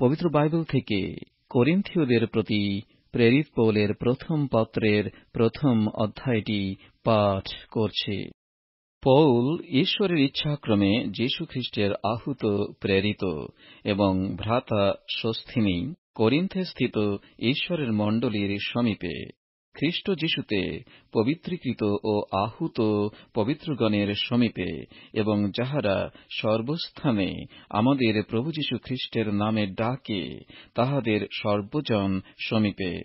পবিত্র বাইবেল থেকে করিন্থীয়দের প্রতি প্রেরিত পৌলের প্রথম পত্রের প্রথম অধ্যায়টি পাঠ করছে। পৌল ঈশ্বরের ইচ্ছাক্রমে যীশুখ্রিস্টের আহুত প্রেরিত এবং ভ্রাতা স্বস্তিনী করিন্থে স্থিত ঈশ্বরের মণ্ডলীর সমীপে খ্রিস্ট যিশুতে পবিত্রীকৃত ও আহুত পবিত্রগণের সমীপে এবং যাহারা সর্বস্থানে আমাদের প্রভু যীশু খ্রিস্টের নামে ডাকে, তাহাদের সর্বজন সমীপে।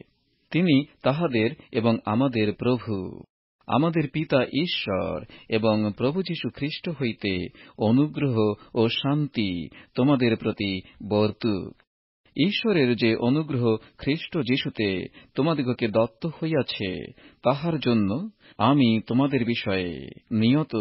তিনি তাহাদের এবং আমাদের প্রভু। আমাদের পিতা ঈশ্বর এবং প্রভু যীশু খ্রিস্ট হইতে অনুগ্রহ ও শান্তি তোমাদের প্রতি বর্তুক। ঈশ্বরের যে অনুগ্রহ খ্রিস্ট যীশুতে তোমাদিগকে দত্ত হইয়াছে, তাহার জন্য আমি তোমাদের বিষয়ে নিয়ত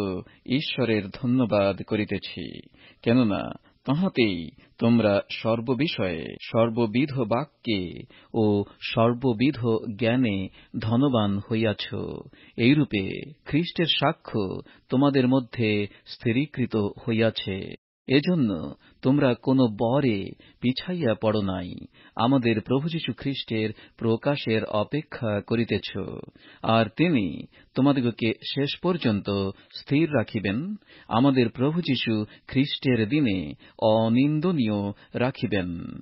ঈশ্বরের ধন্যবাদ করিতেছি। কেননা তাহাতেই তোমরা সর্ববিষয়ে, সর্ববিধ বাক্যে ও সর্ববিধ জ্ঞানে ধনবান হইয়াছ। এইরূপে খ্রিস্টের সাক্ষ্য তোমাদের মধ্যে স্থিরীকৃত হইয়াছে। এজন্য তোমরা কোন বরে পিছাইয়া পড় নাই। আমাদের প্রভু যীশু খ্রিস্টের প্রকাশের অপেক্ষা করিতেছ। আর তিনি তোমাদিগকে শেষ পর্যন্ত স্থির রাখিবেন। আমাদের প্রভু যীশু খ্রিস্টের দিনে অনিন্দনীয় রাখিবেন।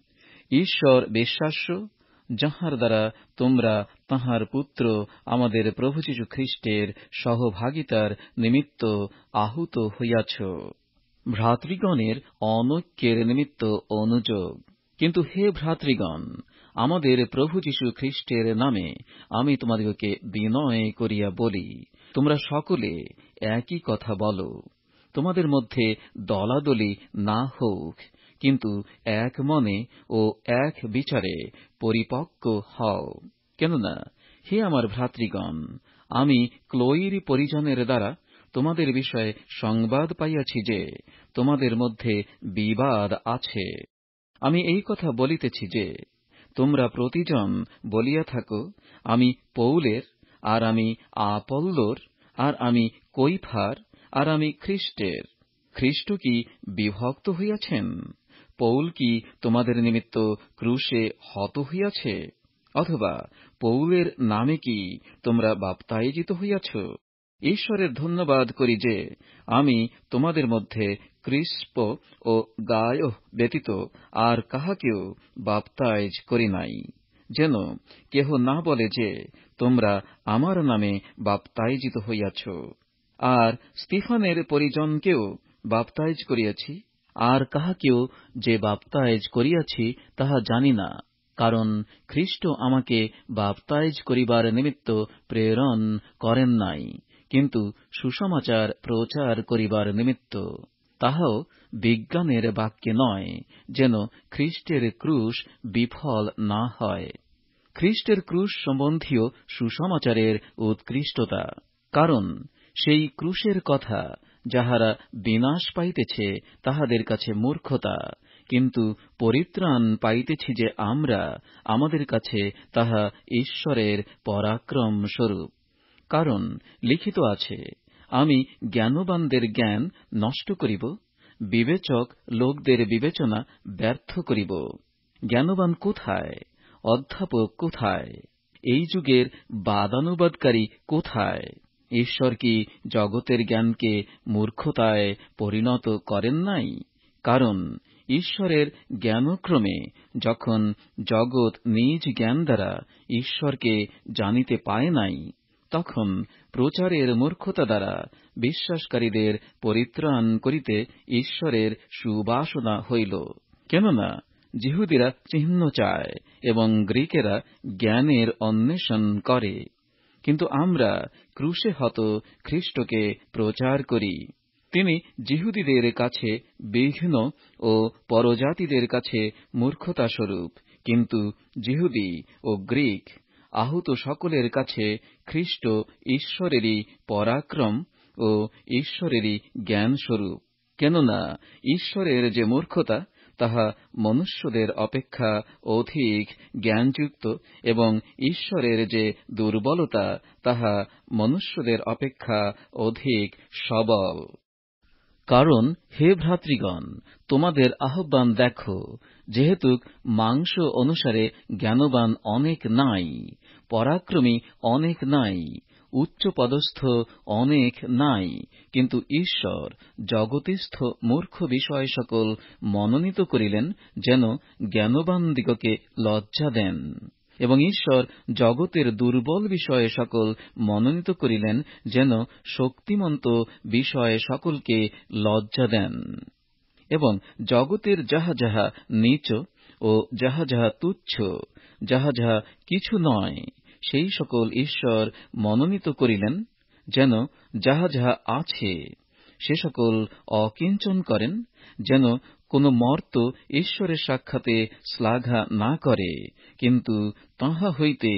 ঈশ্বর বিশ্বাস্য, যাহার দ্বারা তোমরা তাহার পুত্র আমাদের প্রভু যীশু খ্রিস্টের সহভাগিতার নিমিত্ত আহুত হইয়াছ। ভ্রাতৃগণের অনৈক্যের নিমিত্ত অনুযোগ। কিন্তু হে ভ্রাতৃগণ, আমাদের প্রভু যীশু খ্রিস্টের নামে আমি তোমাদিগকে বিনয় করিয়া বলি, তোমরা সকলে একই কথা বলো। তোমাদের মধ্যে দলাদলি না হোক, কিন্তু এক মনে ও এক বিচারে পরিপক্ক হও। কেননা, হে আমার ভ্রাতৃগণ, আমি ক্লোয়ির পরিজনের দ্বারা তোমাদের বিষয়ে সংবাদ পাইয়াছি যে, তোমাদের মধ্যে বিবাদ আছে। আমি এই কথা বলিতেছি যে, তোমরা প্রতিজন বলিয়া থাকো, আমি পৌলের, আর আমি আপল্লোর, আর আমি কৈফার, আর আমি খ্রিস্টের খ্রিস্ট কি বিভক্ত হইয়াছেন? পৌল কি তোমাদের নিমিত্ত ক্রুশে হত হইয়াছে? অথবা পৌলের নামে কি তোমরা বাপ্তায়জিত হইয়াছ? ঈশ্বরের ধন্যবাদ করি যে আমি তোমাদের মধ্যে ক্রিস্প ও গায় ব্যতীত আর কাহাকেও বাপ্তায়জ করি নাই, যেন কেহ না বলে যে তোমরা আমার নামে বাপ্তায়জিত হইয়াছ। আর স্টিফানের পরিজনকেও বাপ্তায়জ করিয়াছি, আর কাহাকেও যে বাপ্তায়জ করিয়াছি তাহা জানি না, কারণ খ্রিস্ট আমাকে বাপ্তায়জ করিবার নিমিত্ত প্রেরণ করেন নাই। কিন্তু সুসমাচার প্রচার করিবার নিমিত্ত। তাহাও বিজ্ঞানের বাক্যে নয়, যেন খ্রিস্টের ক্রুশ বিফল না হয়। খ্রিস্টের ক্রুশ সম্বন্ধীয় সুসমাচারের উৎকৃষ্টতা, কারণ সেই ক্রুশের কথা যাহারা বিনাশ পাইতেছে, তাহাদের কাছে মূর্খতা, কিন্তু পরিত্রাণ পাইতেছি যে আমরা, আমাদের কাছে তাহা ঈশ্বরের পরাক্রম স্বরূপ কারণ লিখিত আছে, আমি জ্ঞানবানদের জ্ঞান নষ্ট করিব, বিবেচক লোকদের বিবেচনা ব্যর্থ করিব। জ্ঞানবান কোথায়? অধ্যাপক কোথায়? এই যুগের বাদানুবাদকারী কোথায়? ঈশ্বর কি জগতের জ্ঞানকে মূর্খতায় পরিণত করেন নাই? কারণ ঈশ্বরের জ্ঞানক্রমে যখন জগৎ নিজ জ্ঞান দ্বারা ঈশ্বরকে জানিতে পায় নাই তখন প্রচারের মূর্খতা দ্বারা বিশ্বাসকারীদের পরিত্রাণ করিতে ঈশ্বরের সুবাসনা হইল। কেননা, যিহুদিরা চিহ্ন চায় এবং গ্রীকেরা জ্ঞানের অন্বেষণ করে। কিন্তু আমরা ক্রুশে হত খ্রিস্টকে প্রচার করি। তিনি যিহুদিদের কাছে বিঘ্ন ও পরজাতিদের কাছে মূর্খতা স্বরূপ কিন্তু যিহুদি ও গ্রীক আহুত সকলের কাছে খ্রিস্ট ঈশ্বরেরই পরাক্রম ও ঈশ্বরেরই জ্ঞানস্বরূপ। কেননা ঈশ্বরের যে মূর্খতা, তাহা মনুষ্যদের অপেক্ষা অধিক জ্ঞানযুক্ত এবং ঈশ্বরের যে দুর্বলতা, তাহা মনুষ্যদের অপেক্ষা অধিক সবল। কারণ, হে ভ্রাতৃগণ, তোমাদের আহ্বান দেখো, যেহেতু মাংস অনুসারে জ্ঞানবান অনেক নাই পরাক্রমী অনেক নাই, উচ্চপদস্থ অনেক নাই, কিন্তু ঈশ্বর জগতিস্থ মূর্খ বিষয় সকল মনোনীত করিলেন যেন জ্ঞানবানদিগকে লজ্জা দেন। এবং ঈশ্বর জগতের দুর্বল বিষয়ে সকল মনোনীত করিলেন যেন শক্তিমন্ত বিষয়ে সকলকে লজ্জা দেন। এবং জগতের যাহা যাহা নীচ ও যাহা যাহা তুচ্ছ, যাহা যাহা কিছু নয় সেই সকল ঈশ্বর মনোনীত করিলেন যেন যাহা যাহা আছে সে সকল অকিঞ্চন করেন, যেন কোন মর্ত ঈশ্বরের সাক্ষাতে শ্লাঘা না করে, কিন্তু তাহা হইতে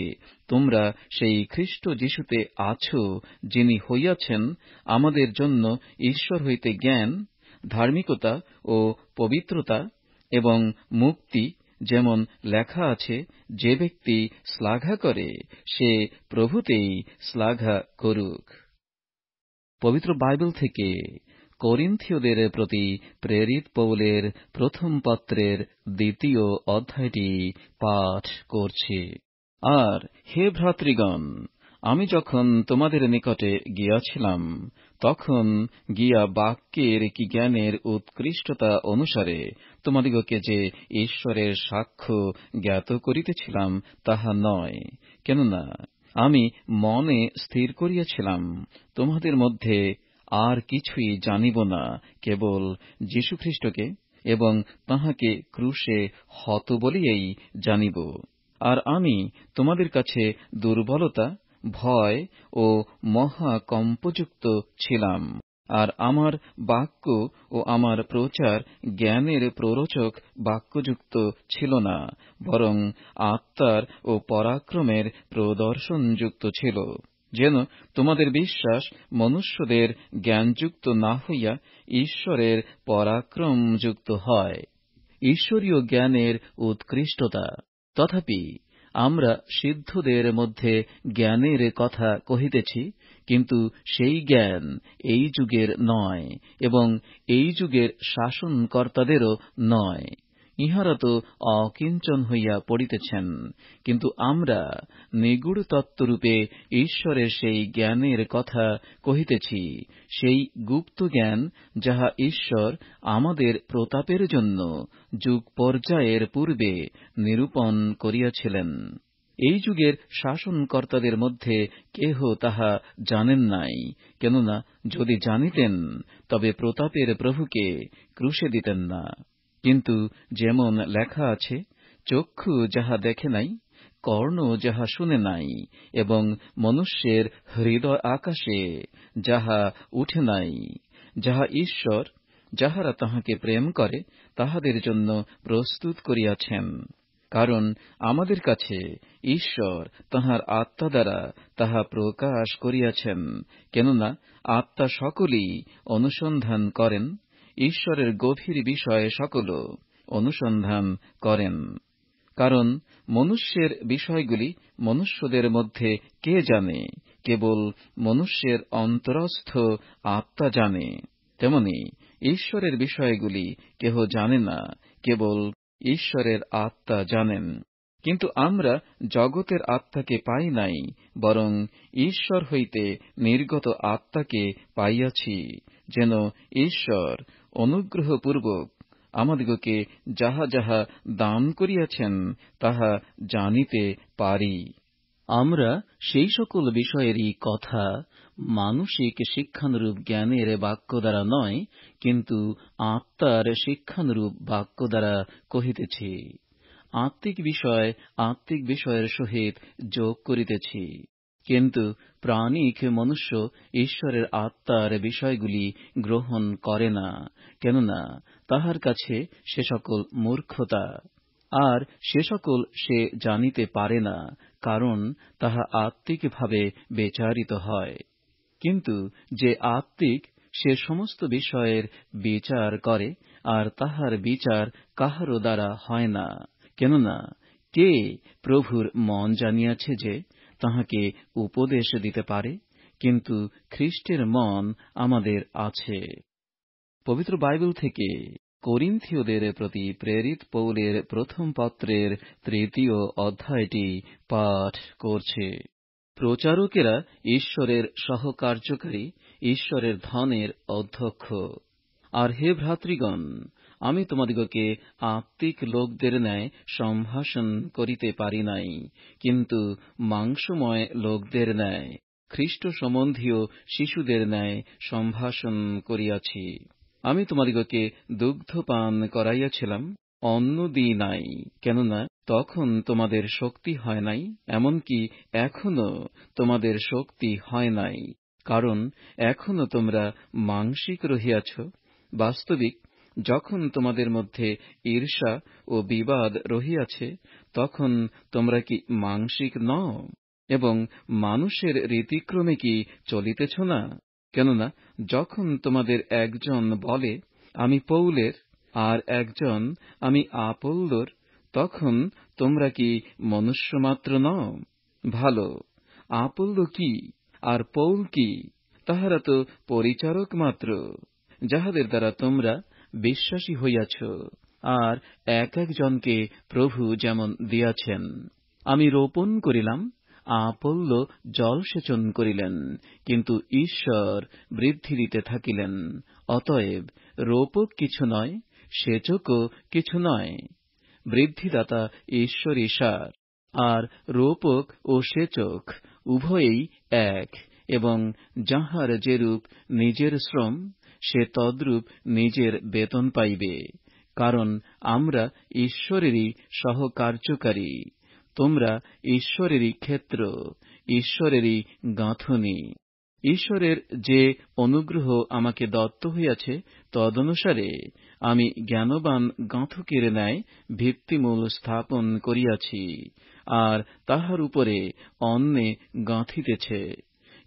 তোমরা সেই খ্রিস্ট যিশুতে আছো, যিনি হইয়াছেন আমাদের জন্য ঈশ্বর হইতে জ্ঞান, ধার্মিকতা ও পবিত্রতা এবং মুক্তি যেমন লেখা আছে, যে ব্যক্তি শ্লাঘা করে, সে প্রভুতেই শ্লাঘা করুক। পবিত্র বাইবেল থেকে করিন্থীয়দের প্রতি প্রেরিত পৌলের প্রথম পত্রের দ্বিতীয় অধ্যায়টি পাঠ করছি। আর, হে ভ্রাতৃগণ, আমি যখন তোমাদের নিকটে গিয়াছিলাম তখন গিয়া বাক্যের কি জ্ঞানের উৎকৃষ্টতা অনুসারে তোমাদিগকে যে ঈশ্বরের সাক্ষ্য জ্ঞাত করিতেছিলাম, তাহা নয়। কেননা, আমি মনে স্থির করিয়াছিলাম, তোমাদের মধ্যে আর কিছুই জানিব না, কেবল যীশুখ্রিস্টকে এবং তাহাকে ক্রুশে হত বলিয়াই জানিব। আর আমি তোমাদের কাছে দুর্বলতা ভয় ও মহাকম্পযুক্ত ছিলাম। আর আমার বাক্য ও আমার প্রচার জ্ঞানের প্ররোচক বাক্যযুক্ত ছিল না, বরং আত্মার ও পরাক্রমের প্রদর্শনযুক্ত ছিল। যেন তোমাদের বিশ্বাস মনুষ্যদের জ্ঞানযুক্ত না হইয়া ঈশ্বরের পরাক্রমযুক্ত হয়। ঈশ্বরীয় জ্ঞানের উৎকৃষ্টতা। তথাপি আমরা সিদ্ধদের মধ্যে জ্ঞানের কথা কহিতেছি, কিন্তু সেই জ্ঞান এই যুগের নয় এবং এই যুগের শাসনকর্তাদেরও নয়। ইহারা তো অকিঞ্চন হইয়া পড়িতেছেন। কিন্তু আমরা নিগুড় তত্ত্বরূপে ঈশ্বরের সেই জ্ঞানের কথা কহিতেছি, সেই গুপ্ত জ্ঞান যাহা ঈশ্বর আমাদের প্রতাপের জন্য যুগ পর্যায়ের পূর্বে নিরূপণ করিয়াছিলেন। এই যুগের শাসনকর্তাদের মধ্যে কেহ তাহা জানেন নাই, কেননা যদি জানিতেন, তবে প্রতাপের প্রভুকে ক্রুশে দিতেন না। কিন্তু যেমন লেখা আছে, চক্ষু যাহা দেখে নাই, কর্ণ যাহা শুনে নাই, এবং মনুষ্যের হৃদয় আকাশে যাহা উঠে নাই, যাহা ঈশ্বর, যাহারা তাহাকে প্রেম করে, তাহাদের জন্য প্রস্তুত করিয়াছেন। কারণ আমাদের কাছে ঈশ্বর তাহার আত্মা দ্বারা তাহা প্রকাশ করিয়াছেন, কেননা আত্মা সকলেই অনুসন্ধান করেন ঈশ্বরের গভীর বিষয়ে সকল অনুসন্ধান করেন। কারণ মনুষ্যের বিষয়গুলি মনুষ্যদের মধ্যে কে জানে? কেবল মনুষ্যের অন্তরস্থ আত্মা জানে। তেমনি ঈশ্বরের বিষয়গুলি কেহ জানে না, কেবল ঈশ্বরের আত্মা জানেন। কিন্তু আমরা জগতের আত্মাকে পাই নাই, বরং ঈশ্বর হইতে নির্গত আত্মাকে পাইয়াছি, যেন ঈশ্বর অনুগ্রহপূর্বক আমাদিগকে যাহা যাহা দান করিয়াছেন, তাহা জানিতে পারি। আমরা সেই সকল বিষয়েরই কথা মানসিক শিক্ষানুরূপ জ্ঞানের বাক্য দ্বারা নয়, কিন্তু আত্মার শিক্ষানুরূপ বাক্য দ্বারা কহিতেছি। আত্মিক বিষয় আত্মিক বিষয়ের সহিত যোগ করিতেছি। কিন্তু প্রাণিক মনুষ্য ঈশ্বরের আত্মার বিষয়গুলি গ্রহণ করে না, কেননা তাহার কাছে সে সকল মূর্খতা, আর সে সকল সে জানিতে পারে না, কারণ তাহা আত্মিকভাবে বিচারিত হয়। কিন্তু যে আত্মিক, সে সমস্ত বিষয়ের বিচার করে, আর তাহার বিচার কাহারও দ্বারা হয় না, কেননা কে প্রভুর মন জানিয়াছে যে তাহাকে উপদেশ দিতে পারে, কিন্তু খ্রিস্টের মন আমাদের আছে। পবিত্র বাইবেল থেকে করিন্থীয়দের প্রতি প্রেরিত পৌলের প্রথম পত্রের তৃতীয় অধ্যায়টি পাঠ করছে। প্রচারকেরা ঈশ্বরের সহকার্যকারী, ঈশ্বরের ধনের অধ্যক্ষ। আর হে ভ্রাতৃগণ আমি তোমাদিগকে আত্মিক লোকদের ন্যায় সম্ভাষণ করিতে পারি নাই, কিন্তু মাংসময় লোকদের ন্যায় খ্রিস্ট সম্বন্ধীয় শিশুদের ন্যায় সম্ভাষণ করিয়াছি। আমি তোমাদিগকে দুগ্ধপান করাইয়াছিলাম, অন্ন দিই নাই, কেননা তখন তোমাদের শক্তি হয় নাই, এমনকি এখনও তোমাদের শক্তি হয় নাই, কারণ এখনও তোমরা মাংসিক রহিয়াছ। বাস্তবিক যখন তোমাদের মধ্যে ঈর্ষা ও বিবাদ রহিয়াছে, তখন তোমরা কি মাংসিক নও? এবং মানুষের রীতিক্রমে কি চলিতেছ না? কেননা, যখন তোমাদের একজন বলে, আমি পৌলের আর একজন, আমি আপল্লর তখন তোমরা কি মনুষ্যমাত্র নও? ভালো আপল্ল কি? আর পৌল কি? তাহারা তো পরিচারক মাত্র, যাহাদের দ্বারা তোমরা বিশ্বাসী হইয়াছ, আর এক একজনকে প্রভু যেমন দিয়াছেন। আমি রোপণ করিলাম, আপল্ল জলসেচন করিলেন, কিন্তু ঈশ্বর বৃদ্ধি দিতে থাকিলেন। অতএব রোপক কিছু নয়, সেচকও কিছু নয়। বৃদ্ধিদাতা ঈশ্বর ঈশার, আর রোপক ও সেচক উভয়েই এক, এবং যাহার যেরূপ নিজের শ্রম সে তদ্রূপ নিজের বেতন পাইবে। কারণ আমরা ঈশ্বরেরই সহকার্যকারী। তোমরা ঈশ্বরেরই ক্ষেত্র, ঈশ্বরেরই গাঁথনি। ঈশ্বরের যে অনুগ্রহ আমাকে দত্ত হইয়াছে তদনুসারে আমি জ্ঞানবান গাঁথকের ন্যায় ভিত্তিমূল স্থাপন করিয়াছি, আর তাহার উপরে অন্নে গাঁথিতেছে।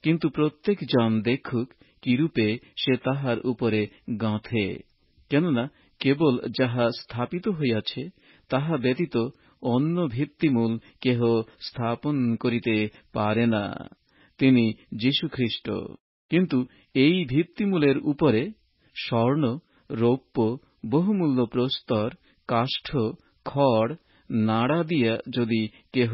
কিন্তু প্রত্যেক জন দেখুক কিরূপে সে তাহার উপরে গাঁথে? কেননা কেবল যাহা স্থাপিত হইয়াছে, তাহা ব্যতীত অন্য ভিত্তিমূল কেহ স্থাপন করিতে পারে না। তিনি যীশুখ্রিস্ট কিন্তু এই ভিত্তিমূলের উপরে স্বর্ণ, রৌপ্য, বহুমূল্য প্রস্তর, কাষ্ঠ, খড়, নাড়া দিয়া যদি কেহ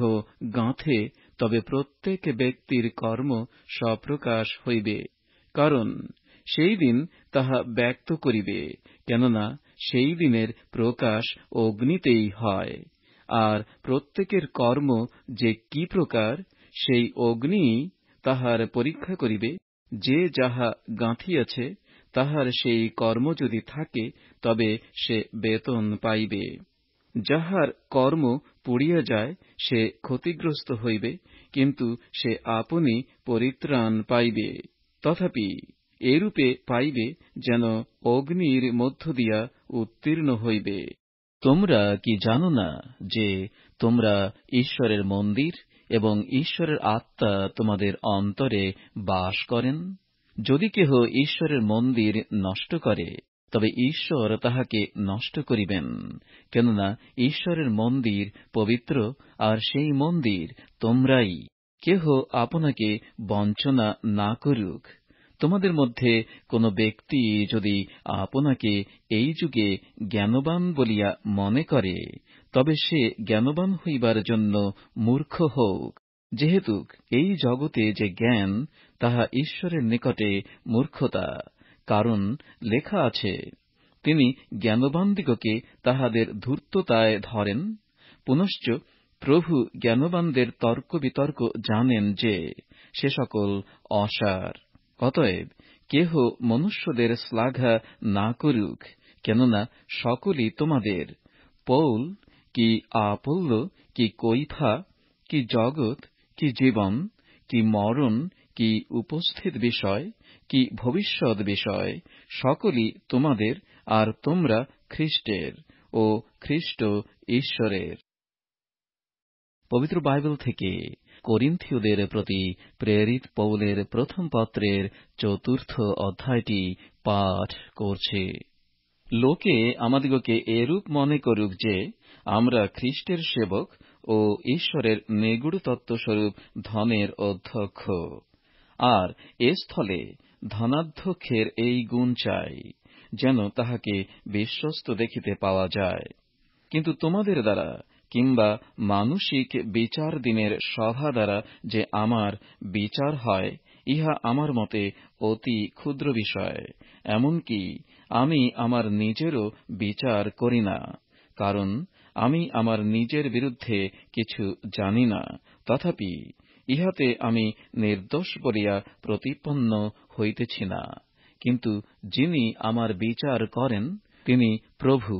গাঁথে, তবে প্রত্যেক ব্যক্তির কর্ম স্বপ্রকাশ হইবে। কারণ সেই দিন তাহা ব্যক্ত করিবে, কেননা সেই দিনের প্রকাশ অগ্নিতেই হয়। আর প্রত্যেকের কর্ম যে কি প্রকার, সেই অগ্নি তাহার পরীক্ষা করিবে। যে যাহা গাঁথিয়াছে, তাহার সেই কর্ম যদি থাকে, তবে সে বেতন পাইবে। যাহার কর্ম পুড়িয়া যায়, সে ক্ষতিগ্রস্ত হইবে, কিন্তু সে আপনি পরিত্রাণ পাইবে। তথাপি এরূপে পাইবে যেন অগ্নির মধ্য দিয়া উত্তীর্ণ হইবে। তোমরা কি জানো না যে তোমরা ঈশ্বরের মন্দির এবং ঈশ্বরের আত্মা তোমাদের অন্তরে বাস করেন? যদি কেহ ঈশ্বরের মন্দির নষ্ট করে, তবে ঈশ্বর তাহাকে নষ্ট করিবেন। কেননা ঈশ্বরের মন্দির পবিত্র, আর সেই মন্দির তোমরাই কেহ আপনাকে বঞ্চনা না করুক। তোমাদের মধ্যে কোন ব্যক্তি যদি আপনাকে এই যুগে জ্ঞানবান বলিয়া মনে করে, তবে সে জ্ঞানবান হইবার জন্য মূর্খ হোক। যেহেতু এই জগতে যে জ্ঞান, তাহা ঈশ্বরের নিকটে মূর্খতা, কারণ লেখা আছে, তিনি জ্ঞানবানদিগকে তাহাদের ধূর্ততায় ধরেন। পুনশ্চ প্রভু জ্ঞানবানদের তর্ক বিতর্ক জানেন যে সে সকল অসার। অতএব কেহ মনুষ্যদের শ্লাঘা না করুক, কেননা সকলই তোমাদের। পৌল কি আপল্ল, কি কৈফা, কি জগৎ, কি জীবন, কি মরণ, কি উপস্থিত বিষয়, কি ভবিষ্যৎ বিষয়, সকলই তোমাদের আর তোমরা খ্রিস্টের ও খ্রিস্ট ঈশ্বরের। পবিত্র বাইবেল থেকে করিন্থীয়দের প্রতি প্রেরিত পৌলের প্রথম পত্রের চতুর্থ অধ্যায়টি পাঠ করছে। লোকে আমাদিগকে এরূপ মনে করুক যে, আমরা খ্রিস্টের সেবক ও ঈশ্বরের নিগুড় তত্ত্বস্বরূপ ধনের অধ্যক্ষ। আর এ স্থলে ধনাধ্যক্ষের এই গুণ চাই, যেন তাহাকে বিশ্বস্ত দেখিতে পাওয়া যায়। কিন্তু তোমাদের দ্বারা কিংবা মানসিক বিচার দিনের সভা দ্বারা যে আমার বিচার হয়, ইহা আমার মতে অতি ক্ষুদ্র বিষয়। এমনকি আমি আমার নিজেরও বিচার করি না, কারণ আমি আমার নিজের বিরুদ্ধে কিছু জানি না। তথাপি ইহাতে আমি নির্দোষ বলিয়া প্রতিপন্ন হইতেছি না। কিন্তু যিনি আমার বিচার করেন, তিনি প্রভু।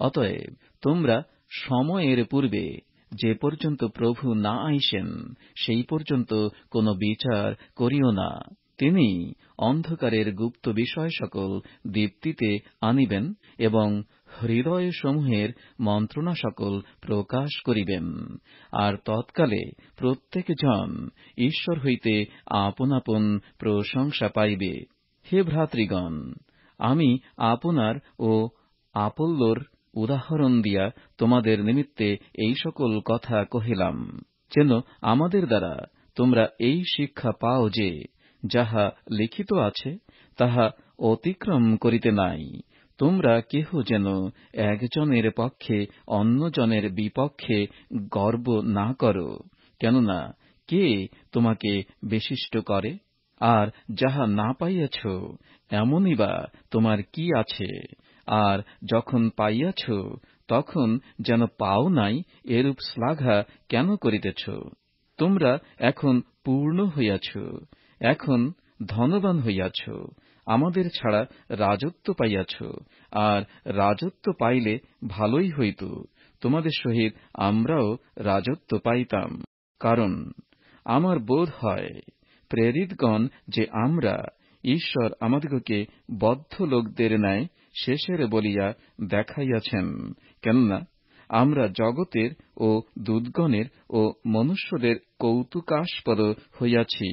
অতএব তোমরা সময়ের পূর্বে যে পর্যন্ত প্রভু না আইসেন, সেই পর্যন্ত কোন বিচার করিও না। তিনি অন্ধকারের গুপ্ত বিষয় সকল দীপ্তিতে আনিবেন এবং হৃদয়সমূহের মন্ত্রণা সকল প্রকাশ করিবেন। আর তৎকালে প্রত্যেক জন ঈশ্বর হইতে আপন আপন প্রশংসা পাইবে। হে ভ্রাতৃগণ, আমি আপনার ও আপল্লোর উদাহরণ দিয়া তোমাদের নিমিত্তে এই সকল কথা কহিলাম। যেন আমাদের দ্বারা তোমরা এই শিক্ষা পাও যে, যাহা লিখিত আছে, তাহা অতিক্রম করিতে নাই। তোমরা কেহ যেন একজনের পক্ষে অন্যজনের বিপক্ষে গর্ব না করো, কেননা কে তোমাকে বিশিষ্ট করে? আর যাহা না পাইয়াছ, এমনই বা তোমার কি আছে? আর যখন পাইয়াছ, তখন যেন পাও নাই এরূপ শ্লাঘা কেন করিতেছ? তোমরা এখন পূর্ণ হইয়াছ, এখন ধনবান হইয়াছ, আমাদের ছাড়া রাজত্ব পাইয়াছ, আর রাজত্ব পাইলে ভালোই হইত, তোমাদের সহিত আমরাও রাজত্ব পাইতাম। কারণ আমার বোধ হয়, প্রেরিতগণ যে আমরা, ঈশ্বর আমাদিগকে বদ্ধ লোকদের ন্যায় শেষের বলিয়া দেখাইয়াছেন, কেননা আমরা জগতের ও দুধগণের ও মনুষ্যদের কৌতুকাস্পদ হইয়াছি।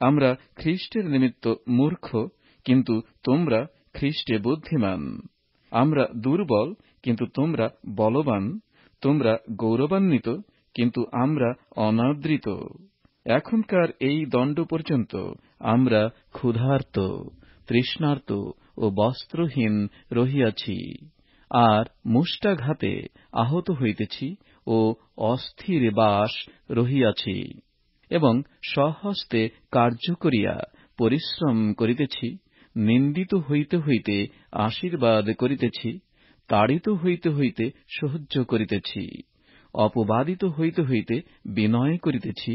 আমরা খ্রিস্টের নিমিত্ত মূর্খ, কিন্তু তোমরা খ্রিস্টে বুদ্ধিমান। আমরা দুর্বল, কিন্তু তোমরা বলবান। তোমরা গৌরবান্বিত, কিন্তু আমরা অনাদৃত। এখনকার এই দণ্ড পর্যন্ত আমরা ক্ষুধার্ত। তৃষ্ণার্ত ও বস্ত্রহীন রহিয়াছি, আর মুষ্টাঘাতে আহত হইতেছি ও অস্থির বাস রহিয়াছি, এবং স্বহস্তে কার্য করিয়া পরিশ্রম করিতেছি, নিন্দিত হইতে হইতে আশীর্বাদ করিতেছি, তাড়িত হইতে হইতে সহ্য করিতেছি, অপবাদিত হইতে হইতে বিনয় করিতেছি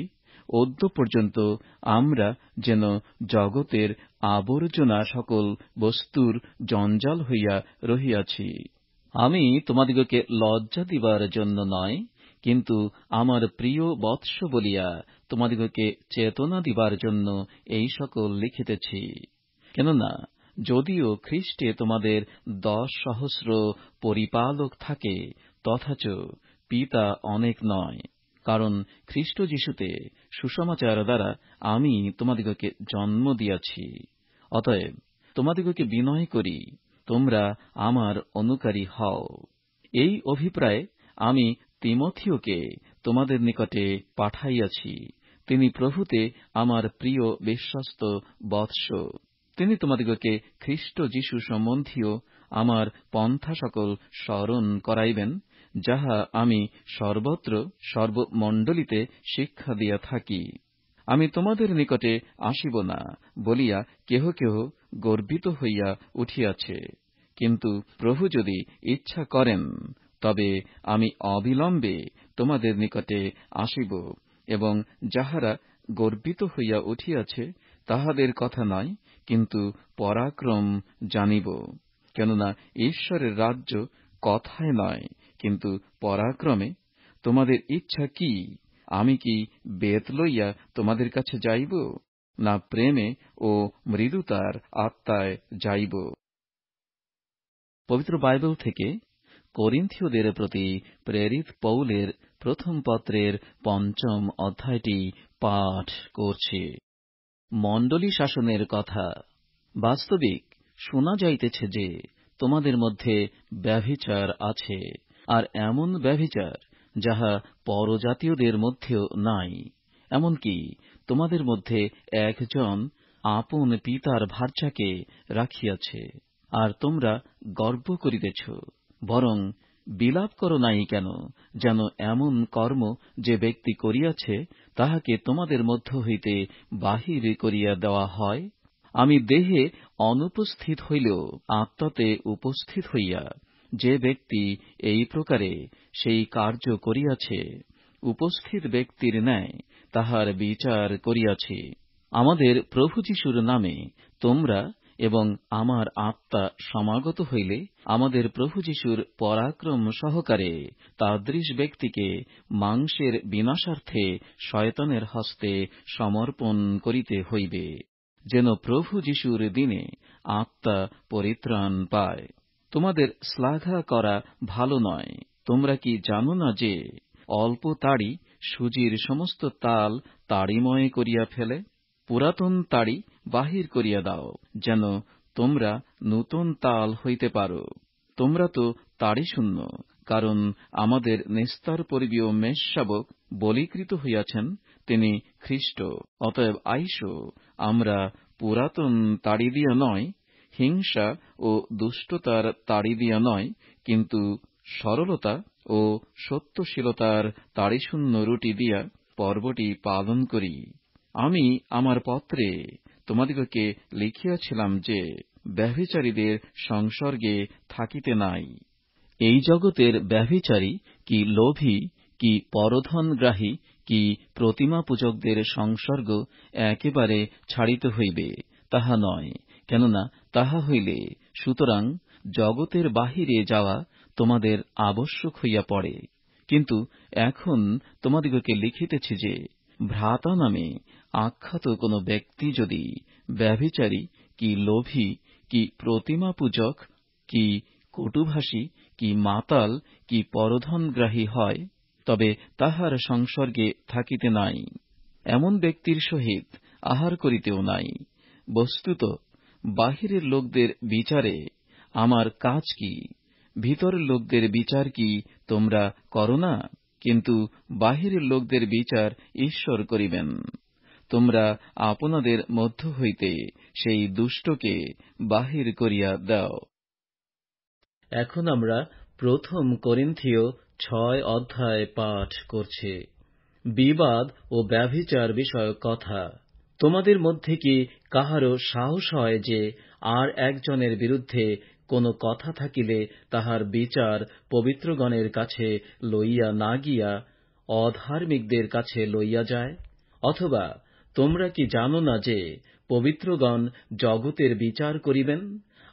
অদ্য পর্যন্ত আমরা যেন জগতের আবর্জনা সকল বস্তুর জঞ্জাল হইয়া রহিয়াছি। আমি তোমাদিগকে লজ্জা দিবার জন্য নয়, কিন্তু আমার প্রিয় বৎস বলিয়া তোমাদিগকে চেতনা দিবার জন্য এই সকল লিখিতেছি। কেননা, যদিও খ্রিস্টে তোমাদের দশ সহস্র পরিপালক থাকে, তথাচ পিতা অনেক নয়। কারণ খ্রিস্ট যিশুতে সুসমাচার দ্বারা আমি তোমাদিগকে জন্ম দিয়াছি। অতএব তোমাদিগকে বিনয় করি, তোমরা আমার অনুকারী হও। এই অভিপ্রায়ে আমি তিমথিওকে তোমাদের নিকটে পাঠাইয়াছি। তিনি প্রভুতে আমার প্রিয় বিশ্বস্ত বৎস। তিনি তোমাদিগকে খ্রিস্ট যীশু সম্বন্ধীয় আমার পন্থা সকল স্মরণ করাইবেন। যাহা আমি সর্বত্র সর্বমণ্ডলীতে শিক্ষা দিয়া থাকি। আমি তোমাদের নিকটে আসিব না বলিয়া কেহ কেহ গর্বিত হইয়া উঠিয়াছে। কিন্তু প্রভু যদি ইচ্ছা করেন, তবে আমি অবিলম্বে তোমাদের নিকটে আসিব এবং যাহারা গর্বিত হইয়া উঠিয়াছে তাহাদের কথা নয় কিন্তু পরাক্রম জানিব। কেননা ঈশ্বরের রাজ্য কথায় নয়, কিন্তু পরাক্রমে, তোমাদের ইচ্ছা কি? আমি কি বেত লইয়া তোমাদের কাছে যাইব? না প্রেমে ও মৃদুতার আত্মায় যাইব? পবিত্র বাইবেল থেকে করিন্থীয়দের প্রতি প্রেরিত পৌলের প্রথম পত্রের পঞ্চম অধ্যায়টি পাঠ করছে। মণ্ডলী শাসনের কথা। বাস্তবিক, শোনা যাইতেছে যে তোমাদের মধ্যে ব্যভিচার আছে, আর এমন ব্যভিচার যাহা পরজাতীয়দের মধ্যেও নাই। এমনকি তোমাদের মধ্যে একজন আপন পিতার ভার্যাকে রাখিয়াছে, আর তোমরা গর্ব করিতেছ। বরং বিলাপ কর নাই কেন, যেন এমন কর্ম যে ব্যক্তি করিয়াছে, তাহাকে তোমাদের মধ্য হইতে বাহির করিয়া দেওয়া হয়? আমি দেহে অনুপস্থিত হইলেও আত্মাতে উপস্থিত হইয়া যে ব্যক্তি এই প্রকারে সেই কার্য করিয়াছে, উপস্থিত ব্যক্তির ন্যায় তাহার বিচার করিয়াছি। আমাদের প্রভু যিশুর নামে তোমরা এবং আমার আত্মা সমাগত হইলে আমাদের প্রভু যিশুর পরাক্রম সহকারে তাদৃশ ব্যক্তিকে মাংসের বিনাশার্থে শয়তানের হস্তে সমর্পণ করিতে হইবে। যেন প্রভু যিশুর দিনে আত্মা পরিত্রাণ পায়। তোমাদের শ্লাঘা করা ভালো নয়। তোমরা কি জানো না যে অল্প তাড়ি সুজির সমস্ত তাল তাড়িময় করিয়া ফেলে? পুরাতন তাড়ি বাহির করিয়া দাও, যেন তোমরা নূতন তাল হইতে পারো। তোমরা তো তাড়ি শূন্য, কারণ আমাদের নিস্তার পরিবীয় মেষশাবক বলীকৃত হইয়াছেন। তিনি খ্রিস্ট অতএব আইসো, আমরা পুরাতন তাড়ি দিয়া নয়, হিংসা ও দুষ্টতার তাড়ি দিয়া নয়, কিন্তু সরলতা ও সত্যশীলতার তাড়িশূন্য রুটি দিয়া পর্বটি পালন করি। আমি আমার পত্রে তোমাদিগকে লিখিয়াছিলাম যে, ব্যভিচারীদের সংসর্গে থাকিতে নাই। এই জগতের ব্যভিচারী কি লোভী, কি পরধনগ্রাহী কি প্রতিমা পূজকদের সংসর্গ একেবারে ছাড়িতে হইবে, তাহা নয়, কেননা তাহা হইলে সুতরাং জগতের বাহিরে যাওয়া তোমাদের আবশ্যক হইয়া পড়ে। কিন্তু এখন তোমাদিগকে লিখিতেছি যে, ভ্রাতা নামে আখ্যাত কোন ব্যক্তি যদি ব্যভিচারী, কি লোভী, কি প্রতিমা পূজক, কি কটুভাষী, কি মাতাল, কি পরধনগ্রাহী হয় তবে তাহার সংসর্গে থাকিতে নাই। এমন ব্যক্তির সহিত আহার করিতেও নাই। বস্তুত, বাহিরের লোকদের বিচারে আমার কাজ কি? ভিতরের লোকদের বিচার কি তোমরা করো না? কিন্তু বাহিরের লোকদের বিচার ঈশ্বর করিবেন। তোমরা আপনাদের মধ্য হইতে সেই দুষ্টকে বাহির করিয়া দাও। এখন আমরা প্রথম করিন্থীয় ছয় অধ্যায় পাঠ করছি। বিবাদ ও ব্যভিচার বিষয়ক কথা। তোমাদের মধ্যে কি কাহারও সাহস হয় যে আর একজনের বিরুদ্ধে কোন কথা থাকিলে তাহার বিচার পবিত্রগণের কাছে লইয়া না গিয়া অধার্মিকদের কাছে লইয়া যায়? অথবা তোমরা কি জানো না যে পবিত্রগণ জগতের বিচার করিবেন?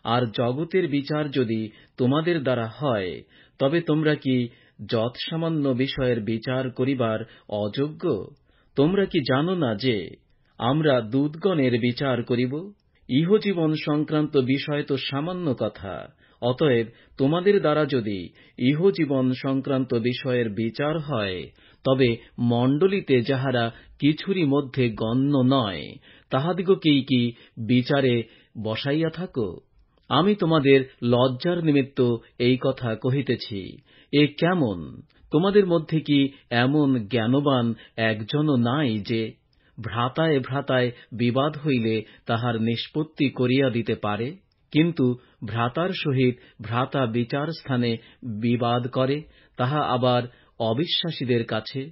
আর জগতের বিচার যদি তোমাদের দ্বারা হয়, তবে তোমরা কি যৎসামান্য বিষয়ের বিচার করিবার অযোগ্য? তোমরা কি জানো না যে আমরা দূতগণের বিচার করিব? ইহজীবন সংক্রান্ত বিষয় তো সামান্য কথা। অতএব তোমাদের দ্বারা যদি ইহজীবন সংক্রান্ত বিষয়ের বিচার হয়, তবে মণ্ডলীতে যাহারা কিছুরই মধ্যে গণ্য নয়, তাহাদিগকেই কি বিচারে বসাইয়া থাকো? আমি তোমাদের লজ্জার নিমিত্ত এই কথা কহিতেছি। এ কেমন? তোমাদের মধ্যে কি এমন জ্ঞানবান একজনও নাই যে ভ্রাতায় ভ্রাতায় বিবাদ হইলে তাহার নিষ্পত্তি করিয়া দিতে পারে? কিন্তু ভ্রাতার সহিত ভ্রাতা বিচার স্থানে বিবাদ করে, তাহা আবার অবিশ্বাসীদের কাছে।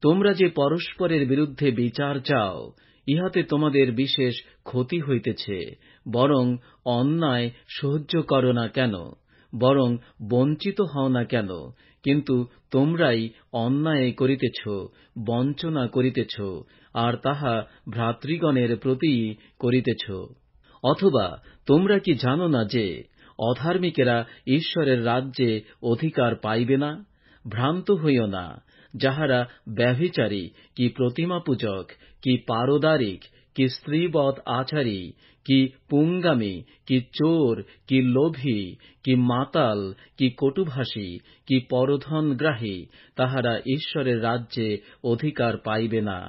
তোমরা যে পরস্পরের বিরুদ্ধে বিচার চাও, ইহাতে তোমাদের বিশেষ ক্ষতি হইতেছে, বরং অন্যায় সহ্য কর না কেন? বরং বঞ্চিত হও না কেন? কিন্তু তোমরাই অন্যায় করিতেছ, বঞ্চনা করিতেছ, আর তাহা ভ্রাতৃগণের প্রতি করিতেছ। অথবা তোমরা কি জানো না যে, অধার্মিকেরা ঈশ্বরের রাজ্যে অধিকার পাইবে না? ভ্রান্ত হইও না, যাহারা ব্যভিচারী, কি প্রতিমা পূজক কি পারদারিক কি স্ত্রীবৎ আচারী কি পুঙ্গামী কি চোর কি লোভী কি মাতাল কি কটুভাষী কি পরধনগ্রাহী তাহারা ঈশ্বরের রাজ্যে অধিকার পাইবে না।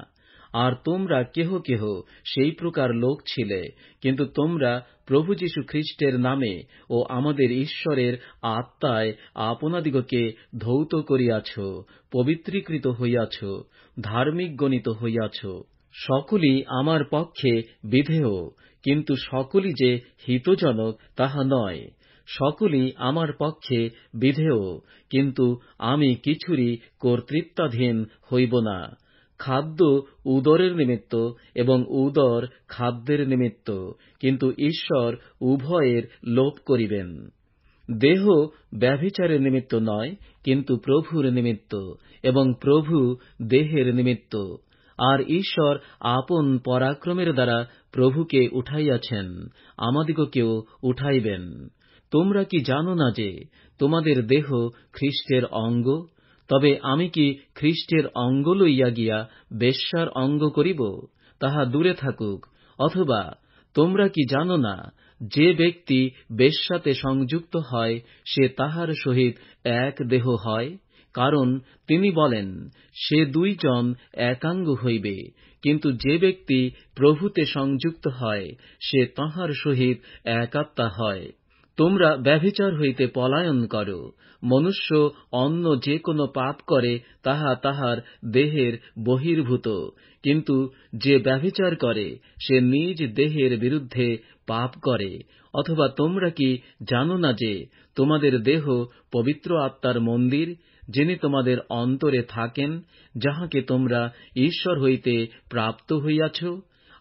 আর তোমরা কেহ কেহ সেই প্রকার লোক ছিলে, কিন্তু তোমরা প্রভু যীশু খ্রিস্টের নামে ও আমাদের ঈশ্বরের আত্মায় আপনাদিগকে ধৌত করিয়াছ, পবিত্রীকৃত হইয়াছ, ধার্মিক গণিত হইয়াছ। সকলই আমার পক্ষে বিধেয়, কিন্তু সকলই যে হিতজনক তাহা নয়। সকলই আমার পক্ষে বিধেয়, কিন্তু আমি কিছুরই কর্তৃত্বাধীন হইব না। খাদ্য উদরের নিমিত্ত এবং উদর খাদ্যের নিমিত্ত, কিন্তু ঈশ্বর উভয়ের লোপ করিবেন। দেহ ব্যভিচারের নিমিত্ত নয়, কিন্তু প্রভুর নিমিত্ত এবং প্রভু দেহের নিমিত্ত। আর ঈশ্বর আপন পরাক্রমের দ্বারা প্রভুকে উঠাইয়াছেন আমাদিগকেও উঠাইবেন। তোমরা কি জানো না যে তোমাদের দেহ খ্রিস্টের অঙ্গ? তবে আমি কি খ্রিস্টের অঙ্গ লইয়া গিয়া বেশ্যার অঙ্গ করিব? তাহা দূরে থাকুক। অথবা তোমরা কি জানো না যে ব্যক্তি বেশ্যাতে সংযুক্ত হয়, সে তাহার সহিত এক দেহ হয়? কারণ তিনি বলেন, সে দুইজন একাঙ্গ হইবে, কিন্তু যে ব্যক্তি প্রভুতে সংযুক্ত হয়, সে তাহার সহিত একাত্মা হয়। তোমরা ব্যভিচার হইতে পলায়ন কর। মনুষ্য অন্য যে কোন পাপ করে, তাহা তাহার দেহের বহির্ভূত। কিন্তু যে ব্যভিচার করে, সে নিজ দেহের বিরুদ্ধে পাপ করে। অথবা তোমরা কি জানো না যে তোমাদের দেহ পবিত্র আত্মার মন্দির? যিনি তোমাদের অন্তরে থাকেন, যাহাকে তোমরা ঈশ্বর হইতে প্রাপ্ত হইয়াছ,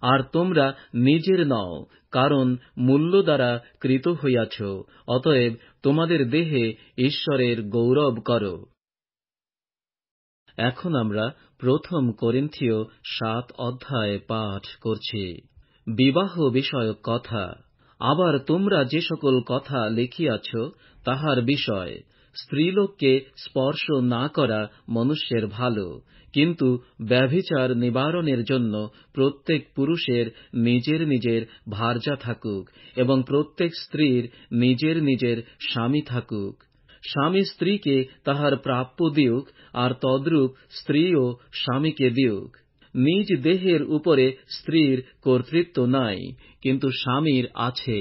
আর তোমরা নিজের নও, কারণ মূল্য দ্বারা কৃত হইয়াছ, অতএব তোমাদের দেহে ঈশ্বরের গৌরব কর। এখন আমরা প্রথম করিন্থীয় সাত অধ্যায় পাঠ করছি। বিবাহ বিষয়ক কথা। আবার তোমরা যে সকল কথা লিখিয়াছ, তাহার বিষয়। স্ত্রীলোককে স্পর্শ না করা মনুষ্যের ভালো, কিন্তু ব্যভিচার নিবারণের জন্য প্রত্যেক পুরুষের নিজের নিজের ভার্যা থাকুক এবং প্রত্যেক স্ত্রীর নিজের নিজের স্বামী থাকুক। স্বামী স্ত্রীকে তাহার প্রাপ্য দিউক আর তদ্রূপ স্ত্রীও স্বামীকে দিউক। নিজ দেহের উপরে স্ত্রীর কর্তৃত্ব নাই, কিন্তু স্বামীর আছে।